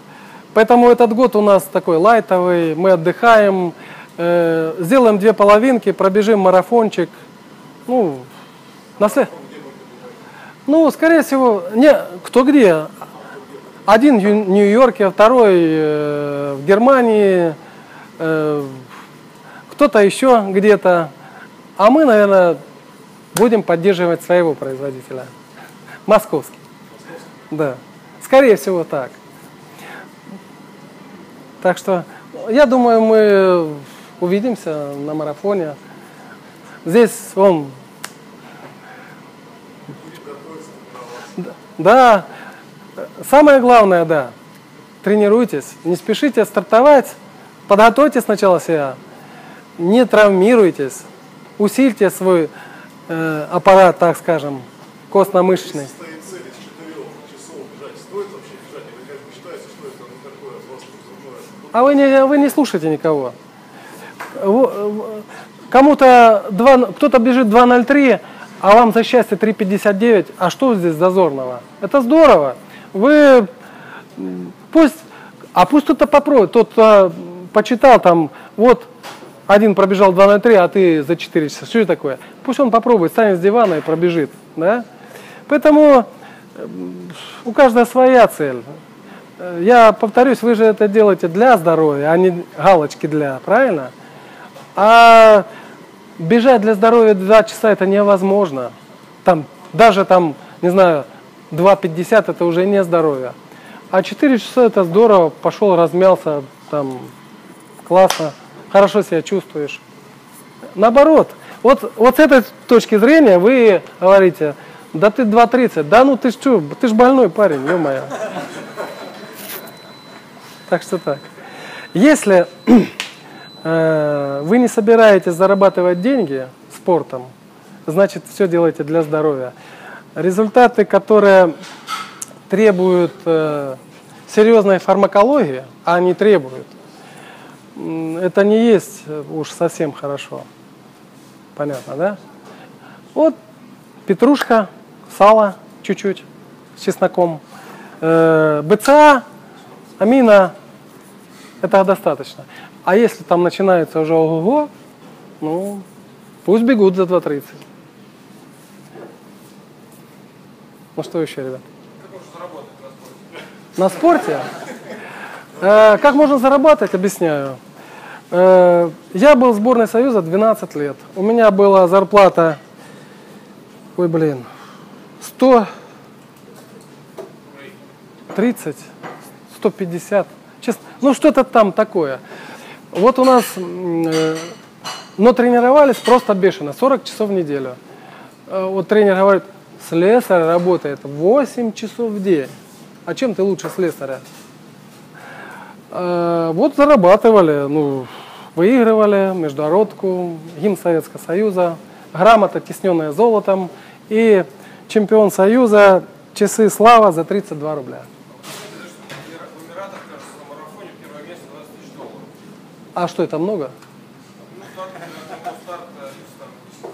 Поэтому этот год у нас такой лайтовый, мы отдыхаем, э, сделаем две половинки, пробежим марафончик, ну, на след- ну, скорее всего, не, кто где. Один в Нью-Йорке, второй э, в Германии, э, кто-то еще где-то. А мы, наверное, будем поддерживать своего производителя. Московский. Да. Скорее всего так. Так что, я думаю, мы увидимся на марафоне. Здесь он Да, самое главное, да, тренируйтесь, не спешите стартовать, подготовьте сначала себя, не травмируйтесь, усильте свой э, аппарат, так скажем, костно-мышечный. Стоит цель из четырех часов бежать. Стоит вообще бежать? Или как бы считается, что это ну, такое просто взрывное? А вы не, вы не слушаете никого. В- Кому-то кто-то бежит 2.03, а вам за счастье 3.59. А что здесь зазорного? Это здорово. Вы пусть, а пусть кто-то попробует. Тот а, почитал там, вот один пробежал 2.03, а ты за 4 часа. Что это такое? Пусть он попробует, станет с дивана и пробежит. Да? Поэтому м, у каждого своя цель. Э, Я повторюсь, вы же это делаете для здоровья, а не галочки для, правильно? А бежать для здоровья 2 часа это невозможно. Там, даже там, не знаю, 2.50 это уже не здоровье. А 4 часа это здорово, пошел, размялся, там, классно, хорошо себя чувствуешь. Наоборот, вот, вот с этой точки зрения вы говорите, да ты 2.30, да ну ты что, ты ж больной парень, ё-моё. Так что так. Если э, вы не собираетесь зарабатывать деньги спортом, значит все делаете для здоровья. Результаты, которые требуют э, серьезной фармакологии, а они требуют, это не есть э, уж совсем хорошо. Понятно, да? Вот петрушка, сало чуть-чуть с чесноком, БЦА, амина, это достаточно. А если там начинается уже ого ну, пусть бегут за 2.30. Ну что еще, ребят? Как можно заработать на спорте? На спорте? Э, как можно зарабатывать, объясняю. Э, я был в сборной Союза 12 лет. У меня была зарплата, ой, блин, 130, 150, честно, ну что-то там такое. Вот у нас, э, но тренировались просто бешено, 40 часов в неделю. Э, Вот тренер говорит, слесарь работает 8 часов в день. А чем ты лучше слесаря? Э, Вот зарабатывали, ну, выигрывали международку, гимн Советского Союза, грамота, тесненная золотом, и чемпион Союза, часы слава за 32 рубля. В Эмиратах, кажется, на марафоне первое место 20 тысяч долларов. А что, это много? Старт, э, старт, э, из там, 10, там,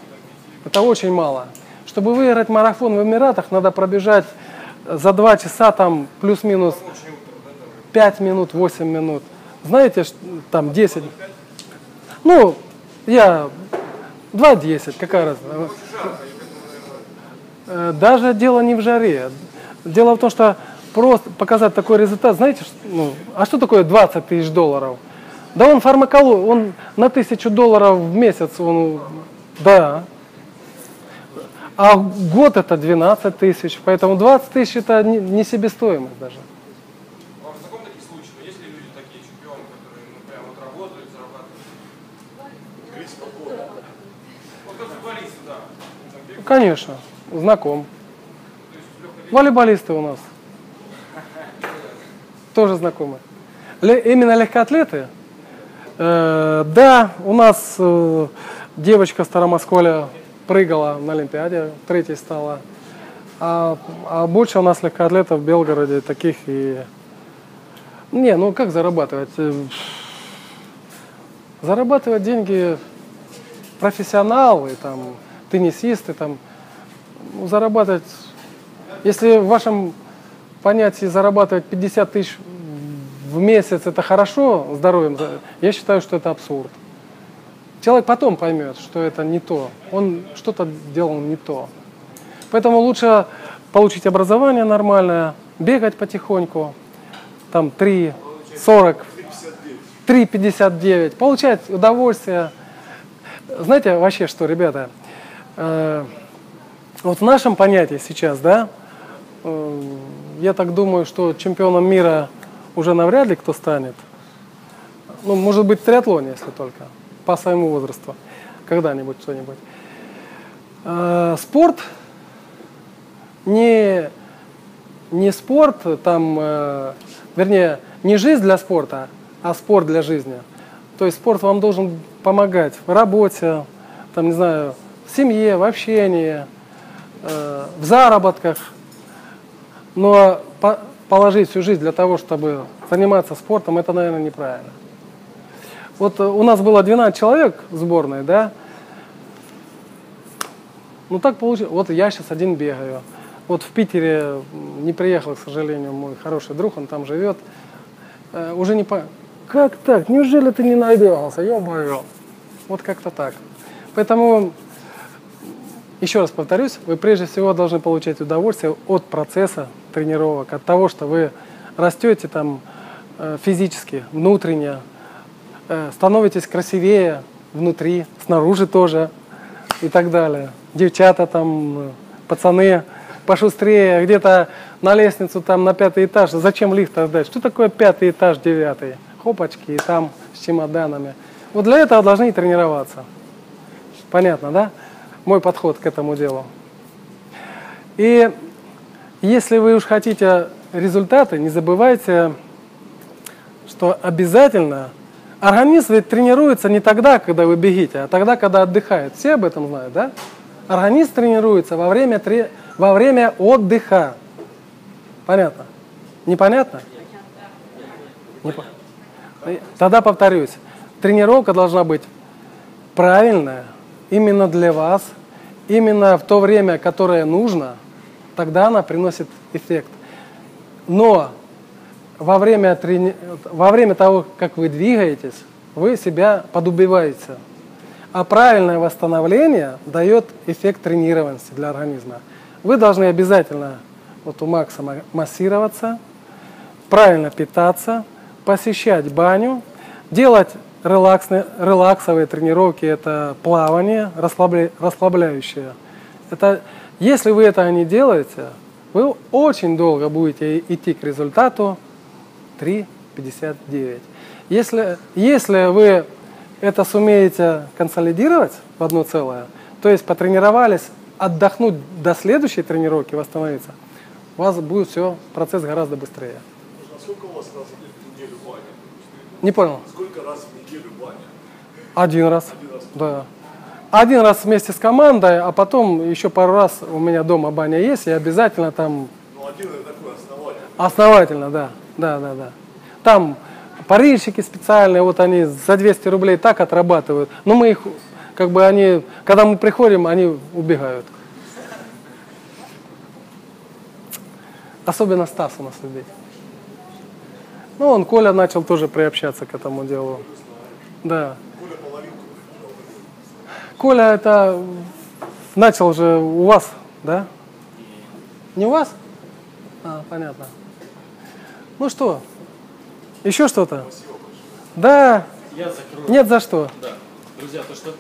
5. Это очень мало. Чтобы выиграть марафон в Эмиратах, надо пробежать за 2 часа там плюс-минус Очень утром, да, там. 5 минут, 8 минут. Знаете, там 10. Ну, я 2.10, какая разница. Э, Даже дело не в жаре. Дело в том, что просто показать такой результат, знаете, ну, а что такое 20 тысяч долларов? Да он фармаколог, он на тысячу долларов в месяц, он, да. А год это 12 тысяч, поэтому 20 тысяч это не, себестоимость даже. Вам знакомы такие случаи? Но есть ли люди такие чемпионы, которые ну, Конечно, знаком. Волейболисты у нас. Тоже знакомы. Ле- именно легкоатлеты? Э, да, у нас э, девочка Старомосколя прыгала на Олимпиаде, третьей стала. А, а больше у нас легкоатлетов в Белгороде таких и... Не, ну как зарабатывать? Э, Зарабатывать деньги профессионалы, там, теннисисты, там, ну, зарабатывать если в вашем понятии зарабатывать 50 тысяч в месяц это хорошо здоровьем, я считаю, что это абсурд. Человек потом поймет, что это не то. Он что-то делал не то. Поэтому лучше получить образование нормальное, бегать потихоньку, там 3, 40, 3,59, получать удовольствие. Знаете вообще что, ребята, э, вот в нашем понятии сейчас, да, э, я так думаю, что чемпионом мира уже навряд ли кто станет. Ну, может быть, в триатлоне, если только, по своему возрасту, когда-нибудь что-нибудь. Э, Спорт не, не спорт, там, э, вернее, не жизнь для спорта, а спорт для жизни. То есть спорт вам должен помогать в работе, там, не знаю, в семье, в общении, э, в заработках. Но положить всю жизнь для того, чтобы заниматься спортом, это, наверное, неправильно. Вот э, у нас было 12 человек в сборной, да? Ну так получилось. Вот я сейчас один бегаю. Вот в Питере не приехал, к сожалению, мой хороший друг, он там живет. Э, уже не по... Как так? Неужели ты не набегался? Ё-моё. Вот как-то так. Поэтому, еще раз повторюсь, вы прежде всего должны получать удовольствие от процесса тренировок, от того, что вы растете там э, физически, внутренне, э, становитесь красивее внутри, снаружи тоже и так далее. Девчата там, пацаны, пошустрее, где-то на лестницу там на пятый этаж. Зачем лифт отдать? Что такое пятый этаж, девятый? Хопочки, и там с чемоданами. Вот для этого должны тренироваться. Понятно, да? Мой подход к этому делу. И если вы уж хотите результаты, не забывайте, что обязательно организм ведь тренируется не тогда, когда вы бегите, а тогда, когда отдыхает. Все об этом знают, да? Организм тренируется во время, тре- во время отдыха. Понятно? Непонятно? Не по- Тогда повторюсь. Тренировка должна быть правильная, именно для вас, именно в то время, которое нужно, тогда она приносит эффект. Но во время, трени... во время того, как вы двигаетесь, вы себя подубиваете. А правильное восстановление дает эффект тренированности для организма. Вы должны обязательно, вот у Макса, ма- массироваться, правильно питаться, посещать баню, делать релаксные, релаксовые тренировки, это плавание, расслабля- расслабляющее. Это, если вы это не делаете, вы очень долго будете идти к результату 3,59. Если, если вы это сумеете консолидировать в одно целое, то есть потренировались, отдохнуть до следующей тренировки, восстановиться, у вас будет все, процесс гораздо быстрее. А сколько у вас раз в неделю баня? Не понял? Сколько раз в неделю баня? Один раз. Один раз. Да. Один раз вместе с командой, а потом еще пару раз у меня дома баня есть, и обязательно там Ну, один это такой основательный. основательно, да, да, да, да. Там парильщики специальные, вот они за 200 рублей так отрабатывают. Но мы их, как бы они, когда мы приходим, они убегают. Особенно Стас у нас любит. Ну, он, Коля, начал тоже приобщаться к этому делу. Да. Коля это начал же у вас, да? Не у вас? А, понятно. Ну что, еще что-то? Да, Я закрою. нет за что. Да. Друзья, то, что